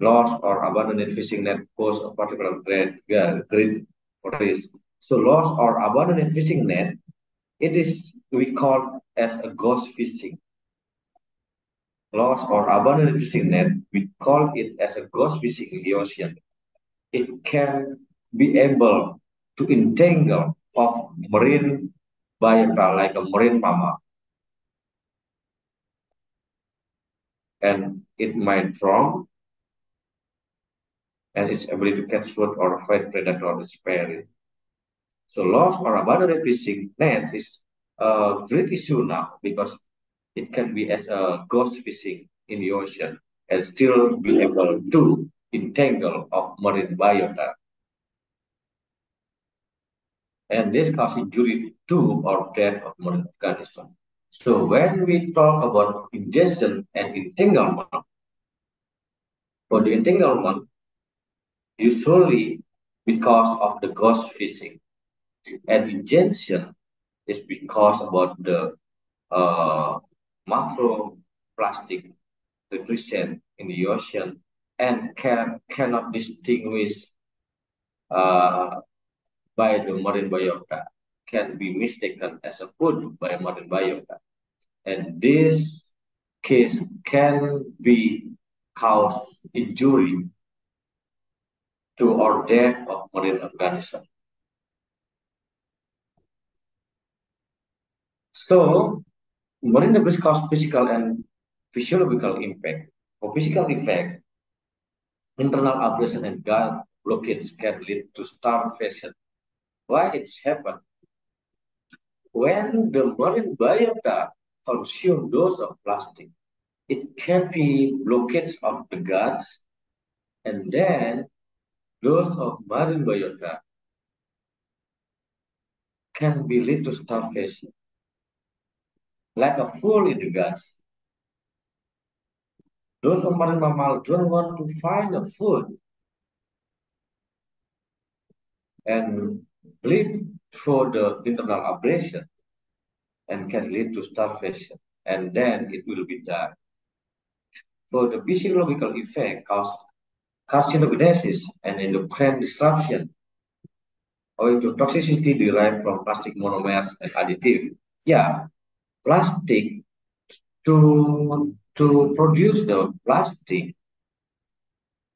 Lost or abandoned fishing net pose a particular great, great risk. So lost or abandoned fishing net, it is we call as a ghost fishing lost or abandoned fishing net, we call it as a ghost fishing in the ocean. It can be able to entangle of marine biota like a marine mammal. And it might drown and its ability to catch food or fight predator is sparing. So lost or abandoned fishing nets is uh, a great issue now because it can be as a ghost fishing in the ocean and still be able to entangle of marine biota. And this causes injury to or death of marine organism. So when we talk about ingestion and entanglement, for the entanglement, usually because of the ghost fishing, and ingestion is because about the uh, macroplastic represent in the ocean and can cannot distinguish uh, by the marine biota can be mistaken as a food by marine biota. And this case can be cause injury to or death of marine organism. So, marine debris cause physical and physiological impact. For physical effect, internal abrasion and gut blockage can lead to starvation why it's happened? When the marine biota consume dose of plastic, it can be blockage of the guts, and then dose of marine biota can be lead to starvation. Like a fool in the guts. Those of marine mammal don't want to find a food and lead for the internal abrasion and can lead to starvation and then it will be done. For the physiological effect cause carcinogenesis and endocrine disruption owing to toxicity derived from plastic monomers and additive. Yeah, plastic to to produce the plastic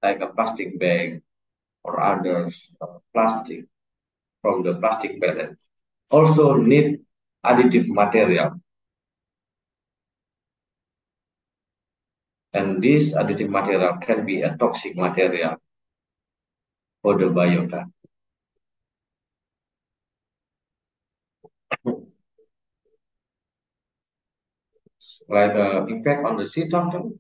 like a plastic bag or others uh, plastic from the plastic pellet. Also need additive material. And this additive material can be a toxic material for the biota. Like uh, impact on the sea turtle.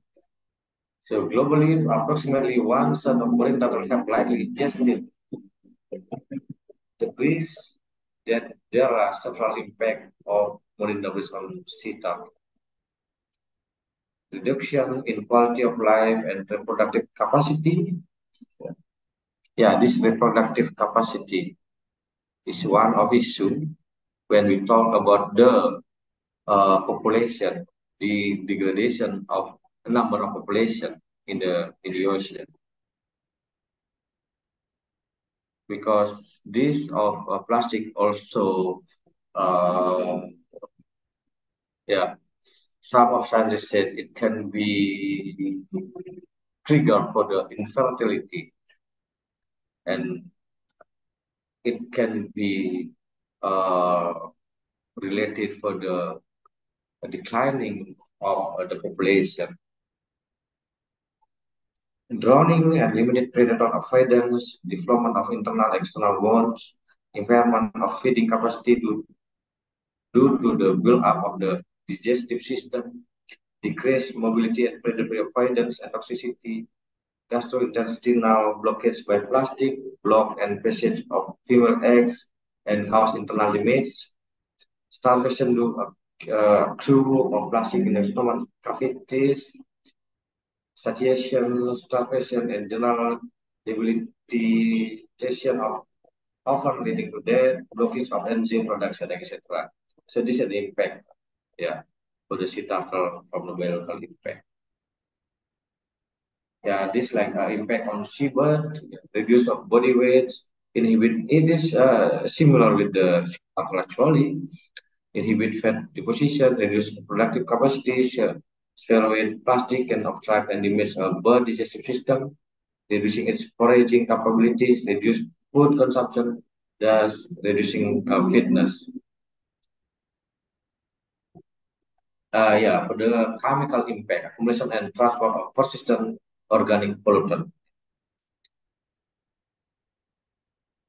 So globally, approximately one third of marine turtles have likely ingested debris that there are several impacts of debris on sea. Reduction in quality of life and reproductive capacity. Yeah, this reproductive capacity is one of issue when we talk about the uh, population the degradation of number of population in the in the ocean because this of uh, plastic also uh, yeah some of scientists said it can be trigger for the infertility and it can be uh, related for the declining of the population. Drowning and limited predator avoidance, development of internal external wounds, impairment of feeding capacity due, due to the build-up of the digestive system, decreased mobility and predator avoidance and toxicity, gastrointestinal blockage by plastic, block and passage of female eggs, and cause internal damage, starvation due uh, through of plastic in the stomach cavities, satiation, starvation, and general debilitation of often leading to death, blockage of enzyme production, etc. So this is an impact, yeah, for the turtle from the biological impact. Yeah, this like uh, impact on seabird, reduce of body weight, inhibit. It is uh, similar with the turtle actually inhibit fat deposition, reduce reproductive capacity, steroid plastic can obstruct and damage a bird digestive system, reducing its foraging capabilities, reduce food consumption, thus reducing uh, fitness. Uh, yeah, for the chemical impact, accumulation and transport of persistent organic pollutant.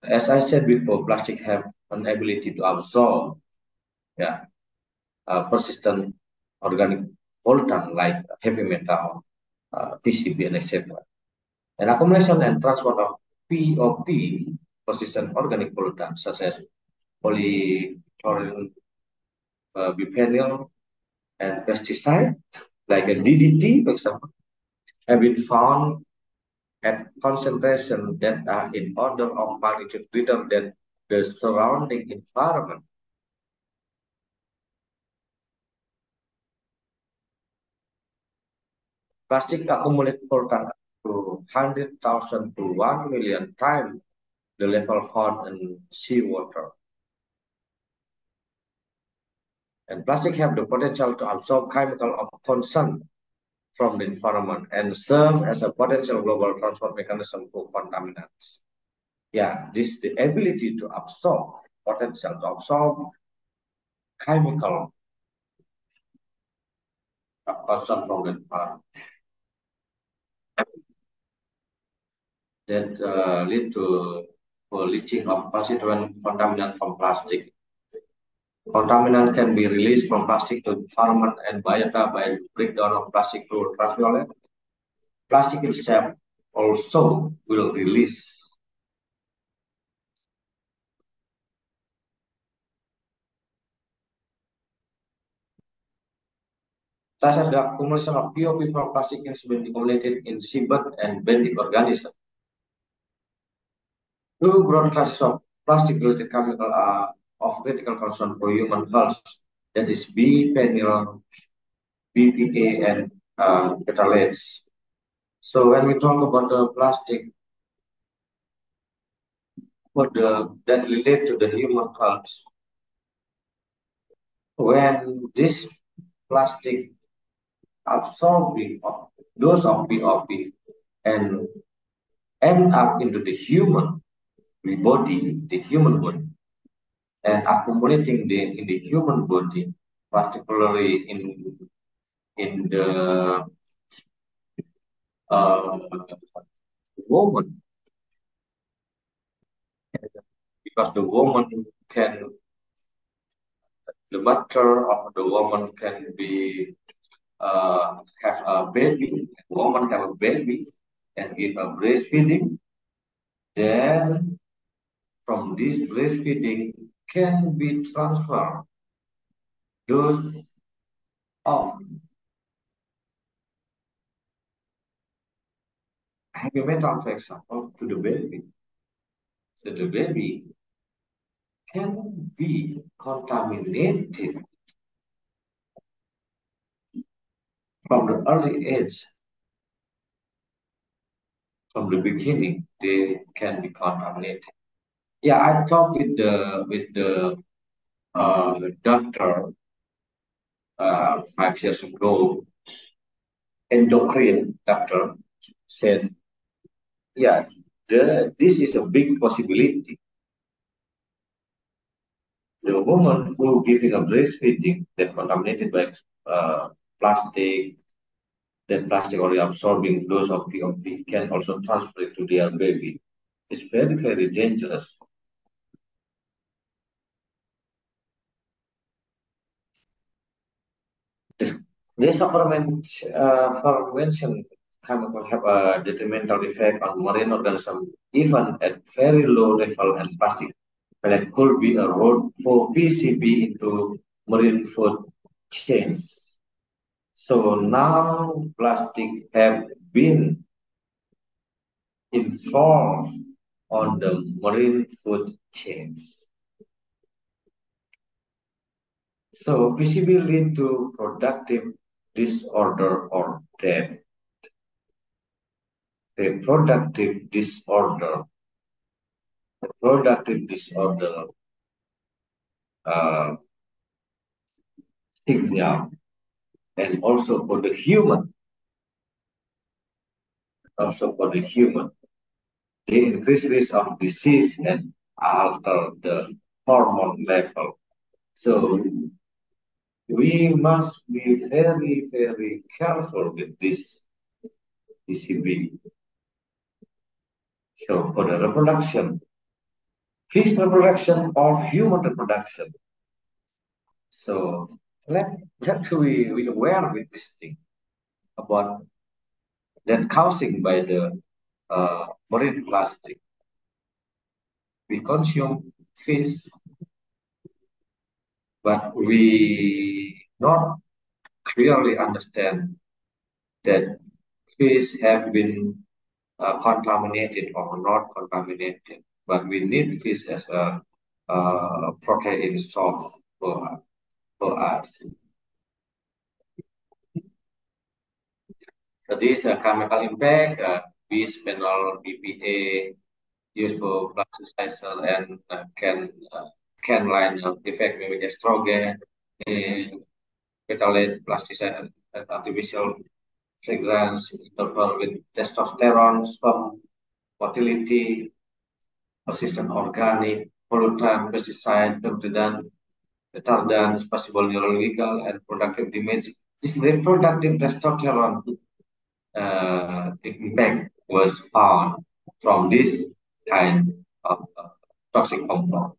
As I said before, plastic have an ability to absorb yeah, uh, persistent organic pollutant like heavy metal, uh, PCB, and etc. And accumulation and transport of POP, persistent organic pollutants such as polychlorine uh, biphenyl and pesticide like a DDT, for example, have been found at concentration that are in order of magnitude greater than the surrounding environment Plastic accumulates pollutant to 100,000 to 1 million times the level found in seawater. And plastic have the potential to absorb chemical of concern from the environment and serve as a potential global transport mechanism for contaminants. Yeah, this the ability to absorb, potential to absorb chemical concern from that part. That uh, lead to for leaching of constituent contaminant from plastic. Contaminant can be released from plastic to environment and biota by breakdown of plastic to ultraviolet. Plastic itself also will release such as the accumulation of POP from plastic has been accumulated in seabed and benthic organisms. Two broad classes of plastic-related chemicals are of critical concern for human health, that is bisphenol, BPA, and uh, phthalates. So when we talk about the plastic, what the that relate to the human health, when this plastic absorbing of those of POP and end up into the human body, the human body, and accumulating the in the human body, particularly in in the uh, woman, because the woman can the mother of the woman can be uh, have a baby, woman have a baby and give a breastfeeding, then from this breastfeeding can be transferred those um, of heavy metal, for example, to the baby. So the baby can be contaminated from the early age, from the beginning, they can be contaminated. Yeah, I talked with the with the uh, doctor uh, five years ago. Endocrine doctor said, "Yeah, the this is a big possibility. The woman who giving a breastfeeding that contaminated by uh, plastic, then plastic or absorbing dose of POP can also transfer it to their baby. It's very, very dangerous. This ferment, uh, fermentation chemical have a detrimental effect on marine organisms, even at very low level and plastic. That could be a road for PCB into marine food chains. So now plastic have been involved on the marine food chains. So PCB lead to productive disorder or death. Reproductive disorder. Reproductive disorder uh, signal and also for the human, also for the human, they increase risk of disease and alter the hormone level. So we must be very, very careful with this PCB. So for the reproduction, fish reproduction or human reproduction. So let let we we aware with this thing about that causing by the uh, marine plastic. We consume fish, but we not clearly understand that fish have been uh, contaminated or not contaminated. But we need fish as a uh, protein source for for us. So this uh, chemical impact, uh, bisphenol, BPA, used for plasticizers and uh, can can line uh, effect with estrogen, and phthalate, plasticizer, and artificial fragrance, interfere with testosterone, sperm motility, persistent organic, pollutant, pesticide, peptidant, retardants, possible neurological and productive damage this reproductive testosterone uh, impact was found from this kind of uh, toxic compound.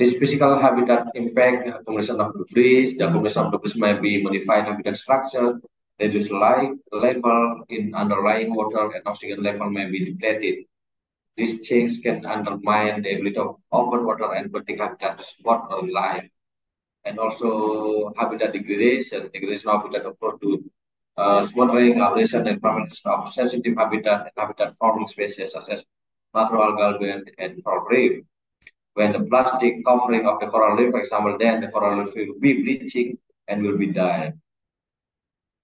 This physical habitat impact accumulation of debris. The accumulation of debris may be modified habitat structure, reduce light level in underlying water, and oxygen level may be depleted. This change can undermine the ability of open water and aquatic habitat to support life. And also habitat degradation, degradation of habitat occur to uh, smothering, abrasion, and permanence of sensitive habitat and habitat forming species such as macroalgal bed and coral reef when the plastic covering of the coral reef, for example, then the coral reef will be bleaching and will be dying.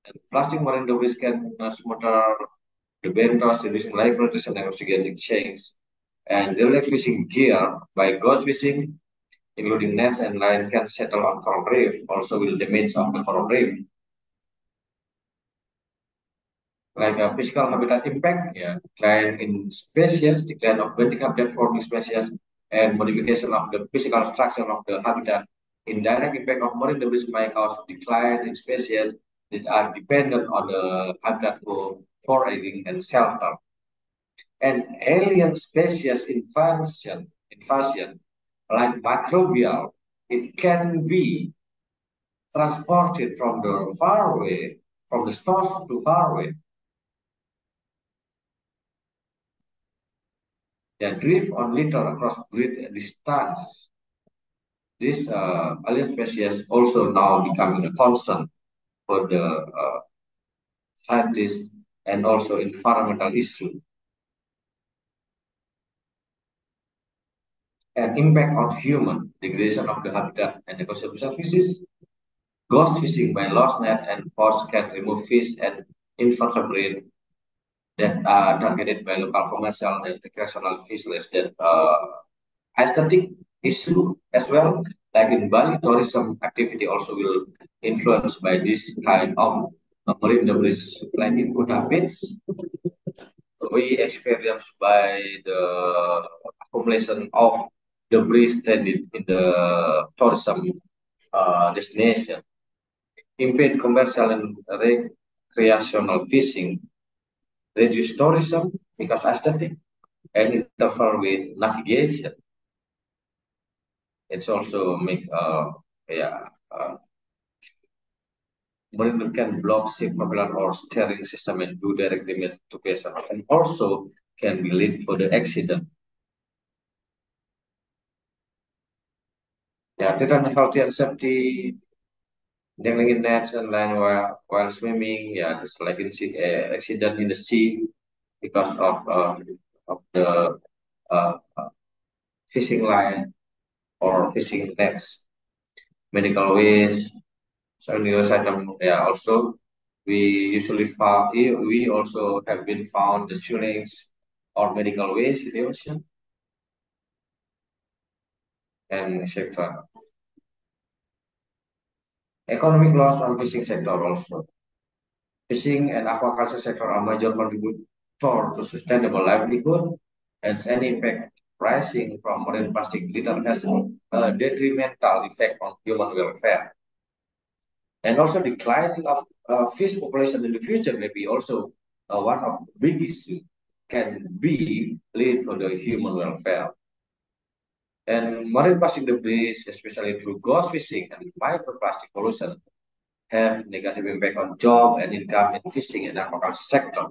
And plastic marine debris can smother the benthos, reducing life rotation and oxygen exchange. And the fishing gear by ghost fishing, including nets and line, can settle on coral reef, also will damage of the coral reef. like a physical habitat impact, yeah, decline in species, decline of benthic habitat forming species, and modification of the physical structure of the habitat. Indirect impact of marine debris may cause decline in species that are dependent on the habitat for foraging and shelter. And alien species invasion, invasion like microbial, it can be transported from the far away, from the source to far away They drift on litter across great distance. This uh, alien species also now becoming a concern for the uh, scientists and also environmental issue. And impact on human, degradation of the habitat and ecosystem species. Ghost fishing by lost net and force can remove fish and invertebrate that are targeted by local commercial and recreational fisheries that uh, aesthetic issue as well. Like in Bali, tourism activity also will influence by this kind of uh, marine debris. Like in Kuta Beach, we experienced by the accumulation of debris stranded in the tourism uh, destination. Impede commercial and recreational fishing reduce tourism because aesthetic and interfere with navigation. It's also make uh yeah uh, can block ship propeller or steering system and do direct damage to vessel and also can be lead for the accident. Yeah, treatment healthy and safety dangling in nets and line while, while swimming. Yeah, just like in sea, uh, accident in the sea because of uh, of the uh, fishing line or fishing nets. Medical waste. So news item, yeah, also we usually found we also have been found the shootings or medical waste in the ocean and etc. Economic loss on fishing sector also. Fishing and aquaculture sector are major contributor to sustainable livelihood and any impact pricing from marine plastic litter has a detrimental effect on human welfare. And also declining of uh, fish population in the future may be also uh, one of the big issues can be lead to the human welfare. And marine plastic debris, especially through ghost fishing and microplastic pollution, have negative impact on job and income in fishing and aquaculture sector.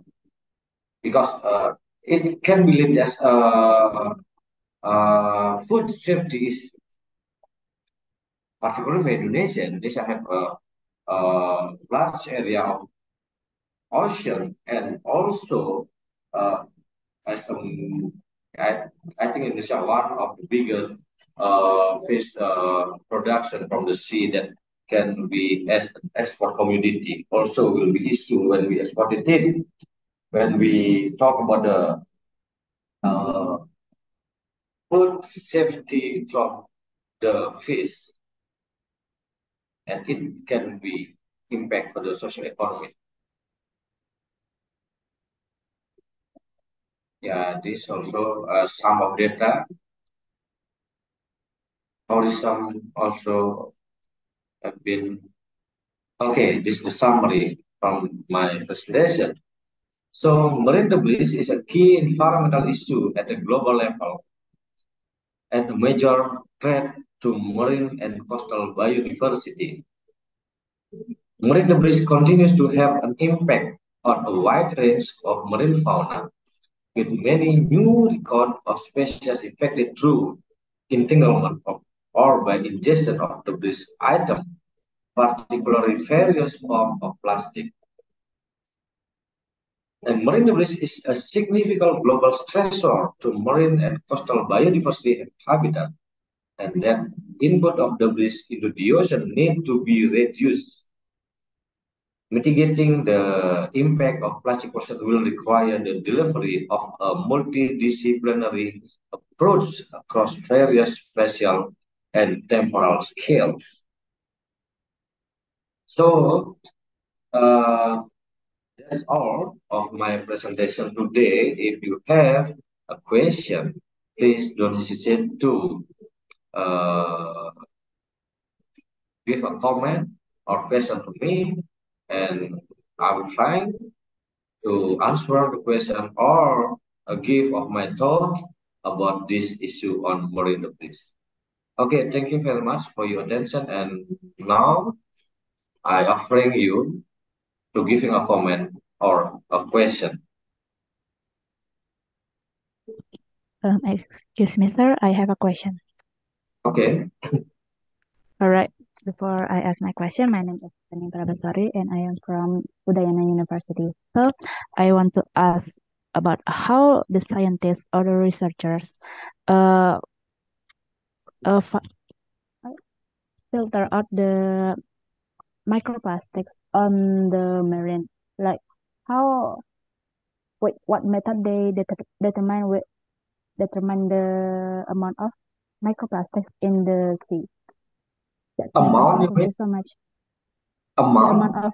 Because uh, it can be linked as uh, uh, food safety is particularly for Indonesia. Indonesia have a, a large area of ocean and also uh, as um, I, I think Indonesia one of the biggest uh, fish uh, production from the sea that can be as an export community. Also will be issue when we export it in. When we talk about the uh, food safety from the fish, and it can be impact for the social economy. Yeah, this also uh, some of data. some also have been okay. This is the summary from my presentation. So marine debris is a key environmental issue at the global level and a major threat to marine and coastal biodiversity. Marine debris continues to have an impact on a wide range of marine fauna, with many new records of species affected through entanglement of, or by ingestion of the debris items, particularly various forms of plastic. And marine debris is a significant global stressor to marine and coastal biodiversity and habitat, and that input of debris into the ocean need to be reduced. Mitigating the impact of plastic pollution will require the delivery of a multidisciplinary approach across various spatial and temporal scales. So, uh, that's all of my presentation today. If you have a question, please don't hesitate to uh, give a comment or question to me, and I will try to answer the question or uh, give of my thought about this issue on marine debris. Okay, thank you very much for your attention, and now I offering you to giving a comment or a question. Um, excuse me, sir. I have a question. Okay. All right. Before I ask my question, my name is Pening Prabasari and I am from Udayana University. So I want to ask about how the scientists or the researchers uh, uh, filter out the microplastics on the marine like how wait what method they det determine with determine the amount of microplastics in the sea Amount you so much amount, of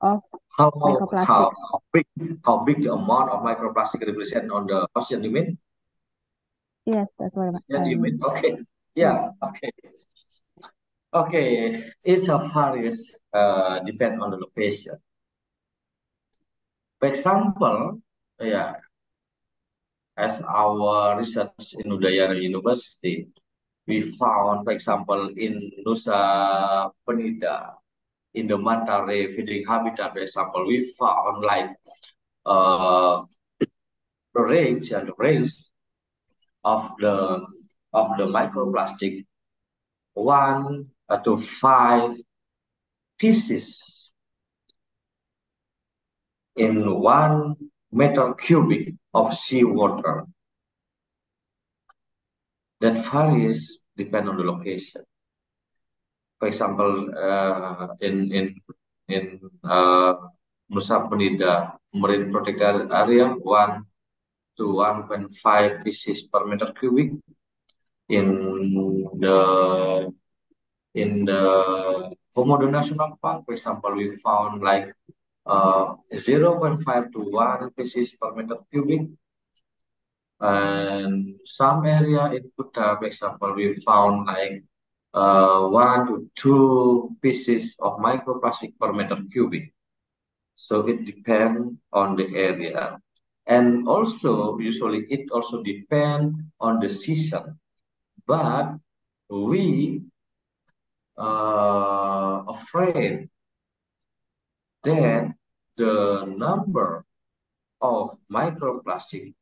of how how, how big how big the amount of microplastic represent on the ocean you mean? Yes that's what I mean. you mean. Okay. Yeah okay. Okay it's a various uh, depend on the location. For example, yeah, as our research in Udayana University, we found, for example, in Nusa Penida, in the manta ray feeding habitat, for example, we found like uh, the range and the range of the of the microplastic one to five pieces in one meter cubic of seawater. That varies depend on the location. For example, uh, in in in uh, Nusa Penida Marine Protected Area, one to 1.5 pieces per meter cubic. In the in the Komodo National Park, for example, we found like uh, 0.5 to 1 pieces per meter cubic. And some area in Kuta, for example, we found like uh, 1 to 2 pieces of microplastic per meter cubic. So it depends on the area. And also, usually it also depends on the season. But we uh, afraid that the number of microplastic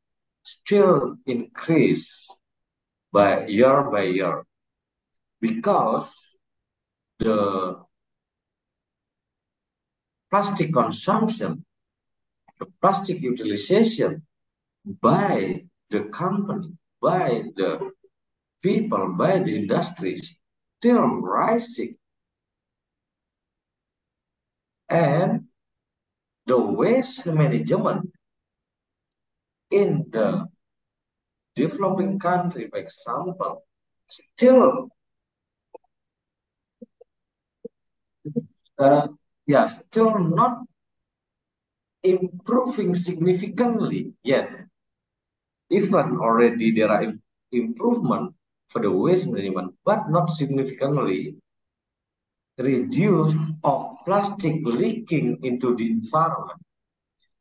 still increase by year by year because the plastic consumption, the plastic utilization by the company, by the people, by the industries still rising. And the waste management in the developing country, for example, still uh, yeah, still not improving significantly yet. Even already there are improvement for the waste management, but not significantly reduce of plastic leaking into the environment.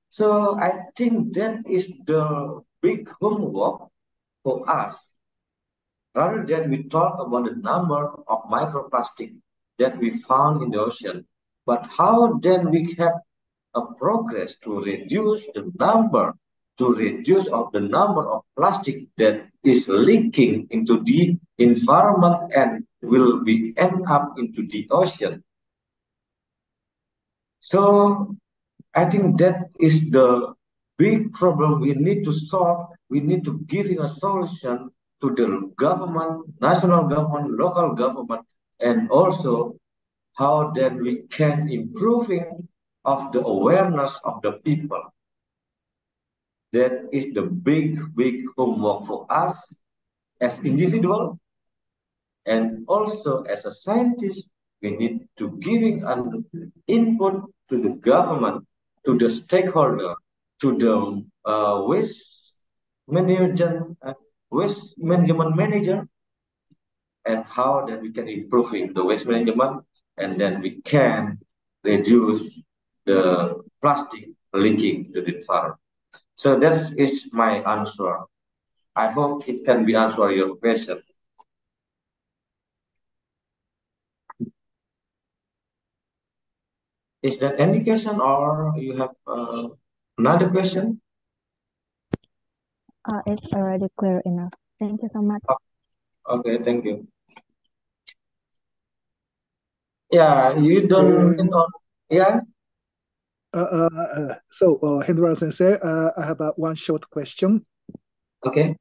So I think that is the big homework for us. Rather than we talk about the number of microplastic that we found in the ocean, but how then we have a progress to reduce the number, to reduce of the number of plastic that is leaking into the environment and will be end up into the ocean. So I think that is the big problem we need to solve. We need to giving a solution to the government, national government, local government, and also how then we can improving of the awareness of the people. That is the big, big homework for us as individual and also as a scientist, we need to giving an input to the government, to the stakeholder, to the uh, waste management, uh, waste management manager, and how that we can improve in the waste management, and then we can reduce the plastic leaking to the environment. So that is my answer. I hope it can be answer your question. Is there any question or you have uh, another question? Uh, it's already clear enough. Thank you so much. Okay, thank you. Yeah, you don't uh, yeah. Uh, uh, uh, so, uh, Hendra Sensei, uh, I have uh, one short question. Okay.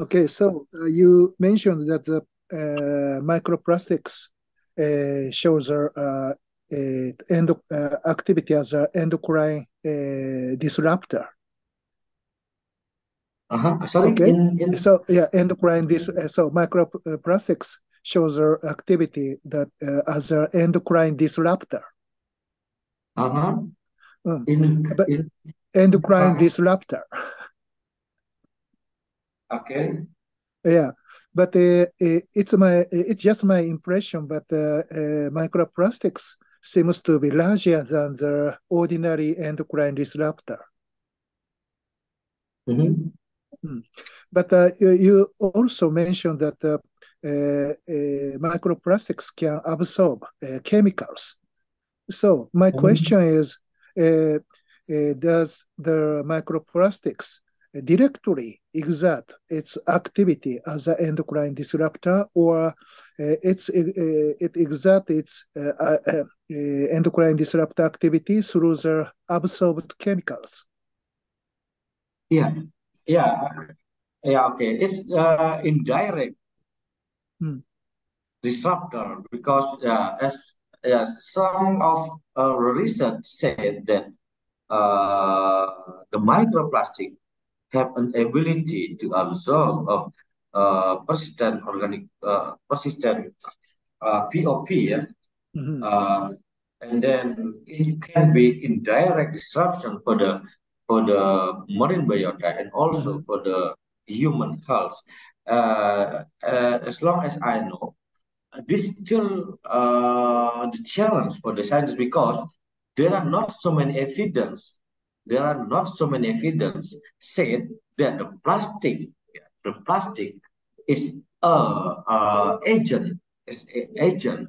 Okay, so uh, you mentioned that the uh, microplastics uh, shows a uh, end, uh, activity as an endocrine uh, disruptor. Uh-huh. Sorry. Okay. In, in... So yeah, endocrine uh, so microplastics shows their activity that uh, as an endocrine disruptor. Uh-huh. Um, in, but in... endocrine uh-huh. disruptor. Okay. Yeah, but uh, it's my it's just my impression. But uh, uh, microplastics seems to be larger than the ordinary endocrine disruptor. Mm -hmm. Mm. But uh, you, you, also mentioned that uh, uh, uh microplastics can absorb uh, chemicals. So my mm -hmm. question is, uh, does the microplastics directly exert its activity as an endocrine disruptor or it's, it exerts its endocrine disruptor activity through the absorbed chemicals? Yeah, yeah, yeah. Okay, it's uh, indirect hmm. disruptor because uh, as yeah, some of uh, research said that uh, the microplastic have an ability to absorb of uh, persistent organic uh, persistent uh, POP, yeah? Mm -hmm. uh, and then it can be indirect disruption for the for the marine biota and also mm -hmm. for the human health. Uh, uh, as long as I know, this is still uh, the challenge for the scientists because there are not so many evidence. There are not so many evidence said that the plastic, the plastic is a, a agent, is an agent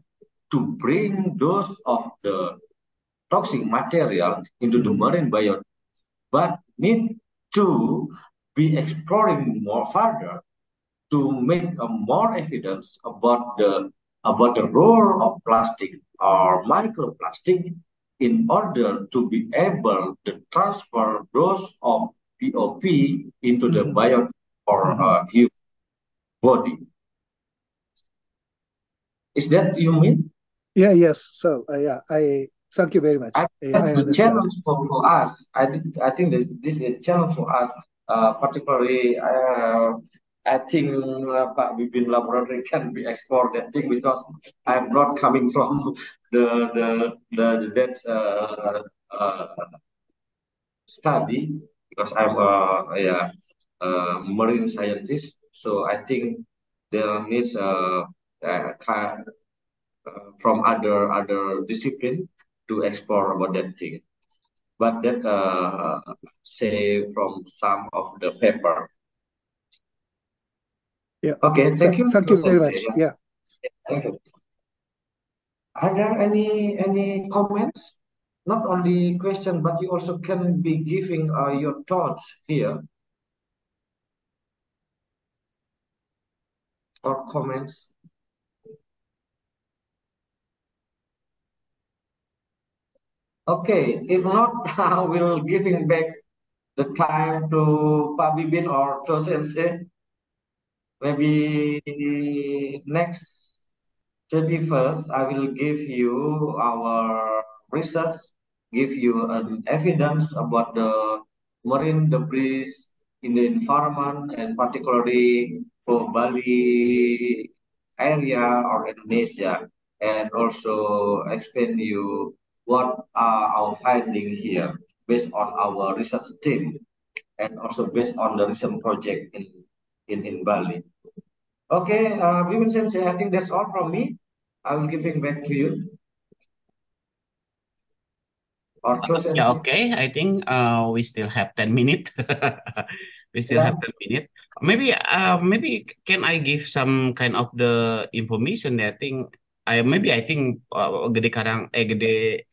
to bring those of the toxic material into the marine biota but need to be exploring more further to make a more evidence about the about the role of plastic or microplastic in order to be able to transfer those of POP into the mm-hmm. bio or mm-hmm. uh, human body. Is that you mean? Yeah, yes. So uh, yeah, I Thank you very much. I, I the challenge for, for us, I, did, I think this, this is a challenge for us, uh, particularly, uh, I think uh, Pak Bibin laboratory can be explored that thing because I'm not coming from the the the, that uh, uh, study because I'm a yeah, marine scientist. So I think there needs uh, uh, kind, uh, from other other discipline to explore about that thing. But that uh, say from some of the paper. Yeah. Okay. Thank you. Thank you very much. Yeah. Thank you. Are there any any comments? Not only question, but you also can be giving uh, your thoughts here or comments. Okay, if not, I will giving back the time to Pak Bibin or to Sensei. Maybe next 21st, I will give you our research, give you an evidence about the marine debris in the environment and particularly for Bali area or Indonesia, and also explain you what are our findings here based on our research team and also based on the recent project in, in, in Bali. Okay, uh, Sensei, I think that's all from me. I will give it back to you. Or uh, yeah, okay. I think uh, we still have 10 minutes. we still yeah. have 10 minutes. Maybe uh, maybe can I give some kind of the information that I think I maybe I think uh, Gede Karang eh Gede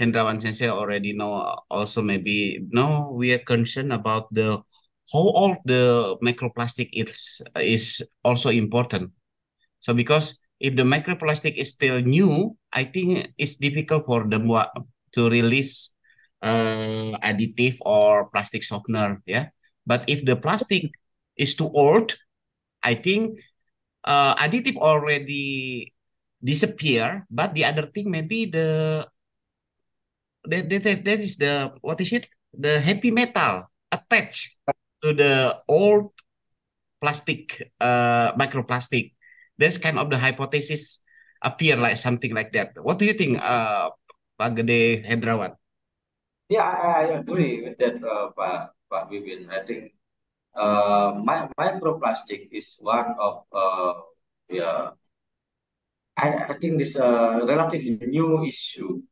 Hendrawan Sensei already know also maybe no we are concerned about the how old the microplastic is is also important. So because if the microplastic is still new, I think it's difficult for them to release uh, additive or plastic softener. Yeah, but if the plastic is too old, I think uh, additive already disappear. But the other thing maybe the that, that, that is the what is it the heavy metal attached to the old plastic uh microplastic. That's kind of the hypothesis appear like something like that. What do you think uh Pak Gede Hendrawan? Yeah I, I agree with that uh, Pak Pak Bibin. I think uh my, microplastic is one of uh yeah. I, I think this uh relatively new issue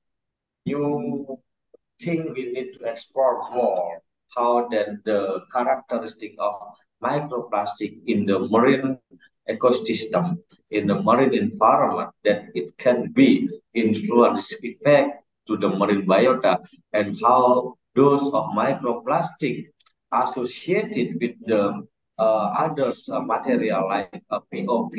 you think we need to explore more how the characteristic of microplastic in the marine ecosystem, in the marine environment, that it can be influence effect to the marine biota and how those of microplastic associated with the uh, other uh, material like uh, POP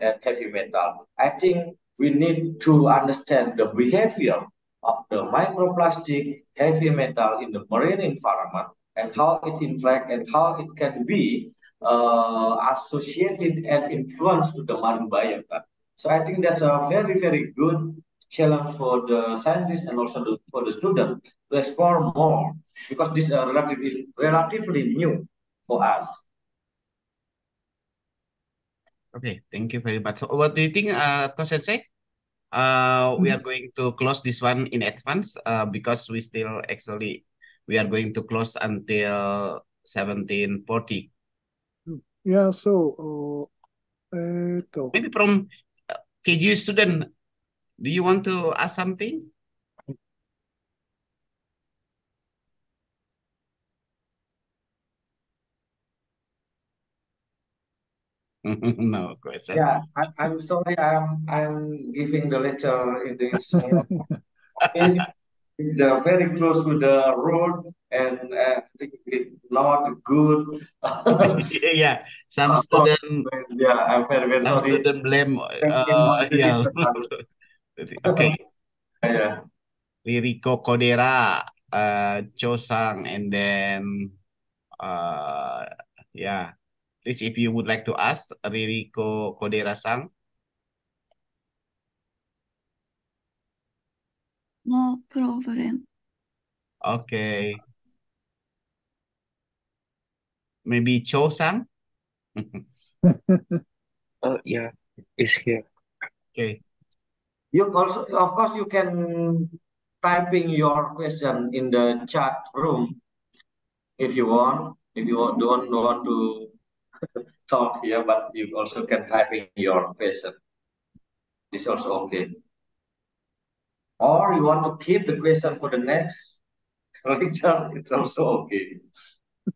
and heavy metal. I think we need to understand the behavior of the microplastic heavy metal in the marine environment and how it interact and how it can be uh, associated and influenced to the marine biota. So I think that's a very, very good challenge for the scientists and also the, for the students to explore more because this is relatively, relatively new for us. Okay, thank you very much. So what do you think, uh, Tosensei? Uh, we are mm-hmm. going to close this one in advance uh, because we still actually we are going to close until 1740 yeah so uh, maybe from uh, KGU student do you want to ask something no question. Yeah, I, am sorry. I'm I'm giving the lecture in this. they're very close to the road, and uh, I think it's not good. yeah, some student. Yeah, I'm very very some sorry. student blame. Uh, yeah. okay. Yeah. Liriko Kodera, uh, Chosang, and then, uh, yeah. Please, if you would like to ask, Ririko Kodera-sang. No problem. Okay. Maybe Cho-sang? oh, yeah, it's here. Okay. You also, of course, you can typing your question in the chat room if you want. If you don't want to talk here, but you also can type in your question. This is also okay. Or you want to keep the question for the next lecture, it's also okay.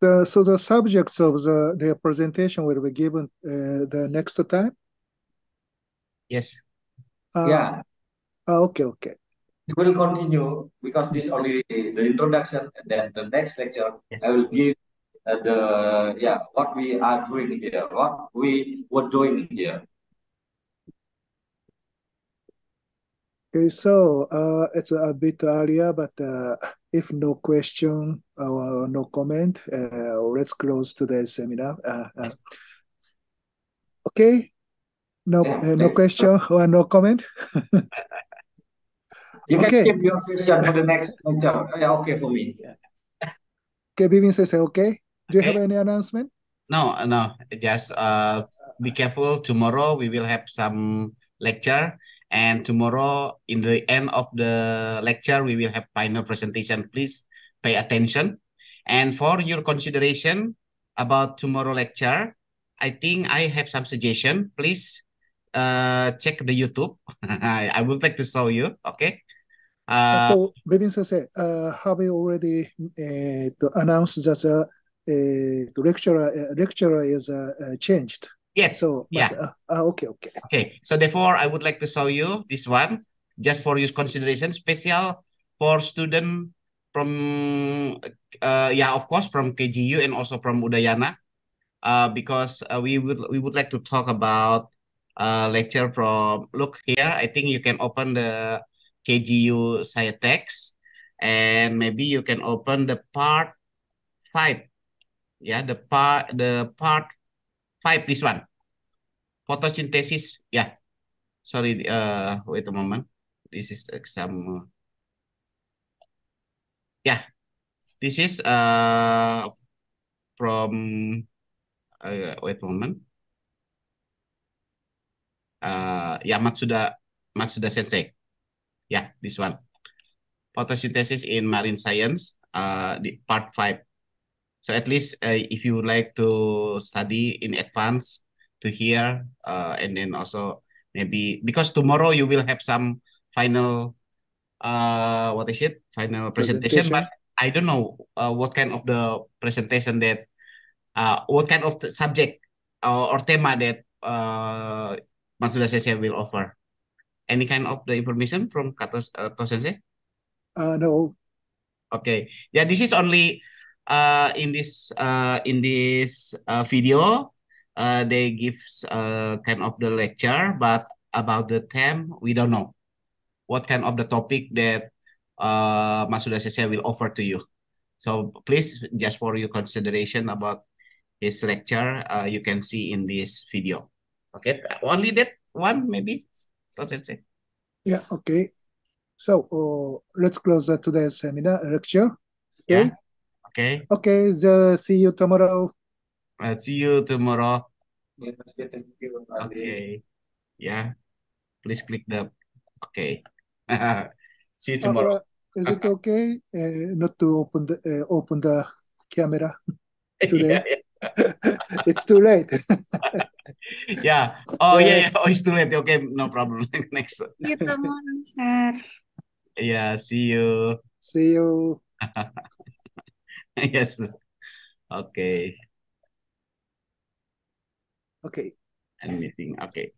The, so the subjects of the their presentation will be given uh, the next time. Yes. Uh, yeah, ah, okay, okay. it will continue because this only the introduction, and then the next lecture Yes. I will give uh, the yeah what we are doing here, what we were doing here. Okay, so uh, it's a bit earlier, but uh, if no question or no comment, uh, let's close today's seminar. Uh, uh, okay, no, uh, no question or no comment. You can Okay. keep your question for the next lecture. Yeah, okay for me. Okay, Bibin says okay. Do you have any announcement? No, no, just uh be careful. Tomorrow we will have some lecture, and tomorrow in the end of the lecture we will have final presentation. Please pay attention. And for your consideration about tomorrow lecture, I think I have some suggestion. Please uh check the YouTube. I, I would like to show you. Okay. Uh, so, Bibin says, uh, have you already uh, to announce that uh, uh, the lecturer uh, lecturer is uh, uh, changed? yes. So, yeah. uh, uh, okay, okay. Okay, so therefore I would like to show you this one just for your consideration, special for student from uh yeah of course from KGU and also from Udayana, uh because uh, we would we would like to talk about uh lecture from look here. I think you can open the KGU SciTech and maybe you can open the part five. Yeah, the part the part five this one. Photosynthesis yeah sorry uh wait a moment. This is exam yeah this is uh from uh, wait a moment. Uh yeah Matsuda Matsuda sensei yeah this one. Photosynthesis in marine science uh the part 5 so at least uh, if you would like to study in advance to hear uh, and then also maybe because tomorrow you will have some final uh what is it final presentation, Presentation. but I don't know uh, what kind of the presentation that uh what kind of the subject or, or tema that uh Matsuda Sensei will offer any kind of the information from Kato, uh, Sensei Uh, no, Okay. Yeah, this is only uh in this uh in this uh video uh they give uh kind of the lecture but about the theme we don't know what kind of the topic that uh Masuda Sensei will offer to you. So please just for your consideration about his lecture uh you can see in this video. Okay, only that one maybe Sensei. yeah, okay. So, uh, let's close uh, today's seminar lecture. Yeah. Okay. Okay. Okay, the, see you tomorrow. Uh, see you tomorrow. Yeah, thank you, Ade. Okay. Yeah. Please click the okay. See you Uh, tomorrow. uh, is it okay uh, not to open the uh, open the camera? today? Yeah, it's too late. yeah. Yeah. Oh yeah, Yeah. yeah. Oh, it's too late. Okay, no problem. Next. See you tomorrow, sir. Yeah, see you. See you. Yes. Okay. Okay. And meeting. Okay.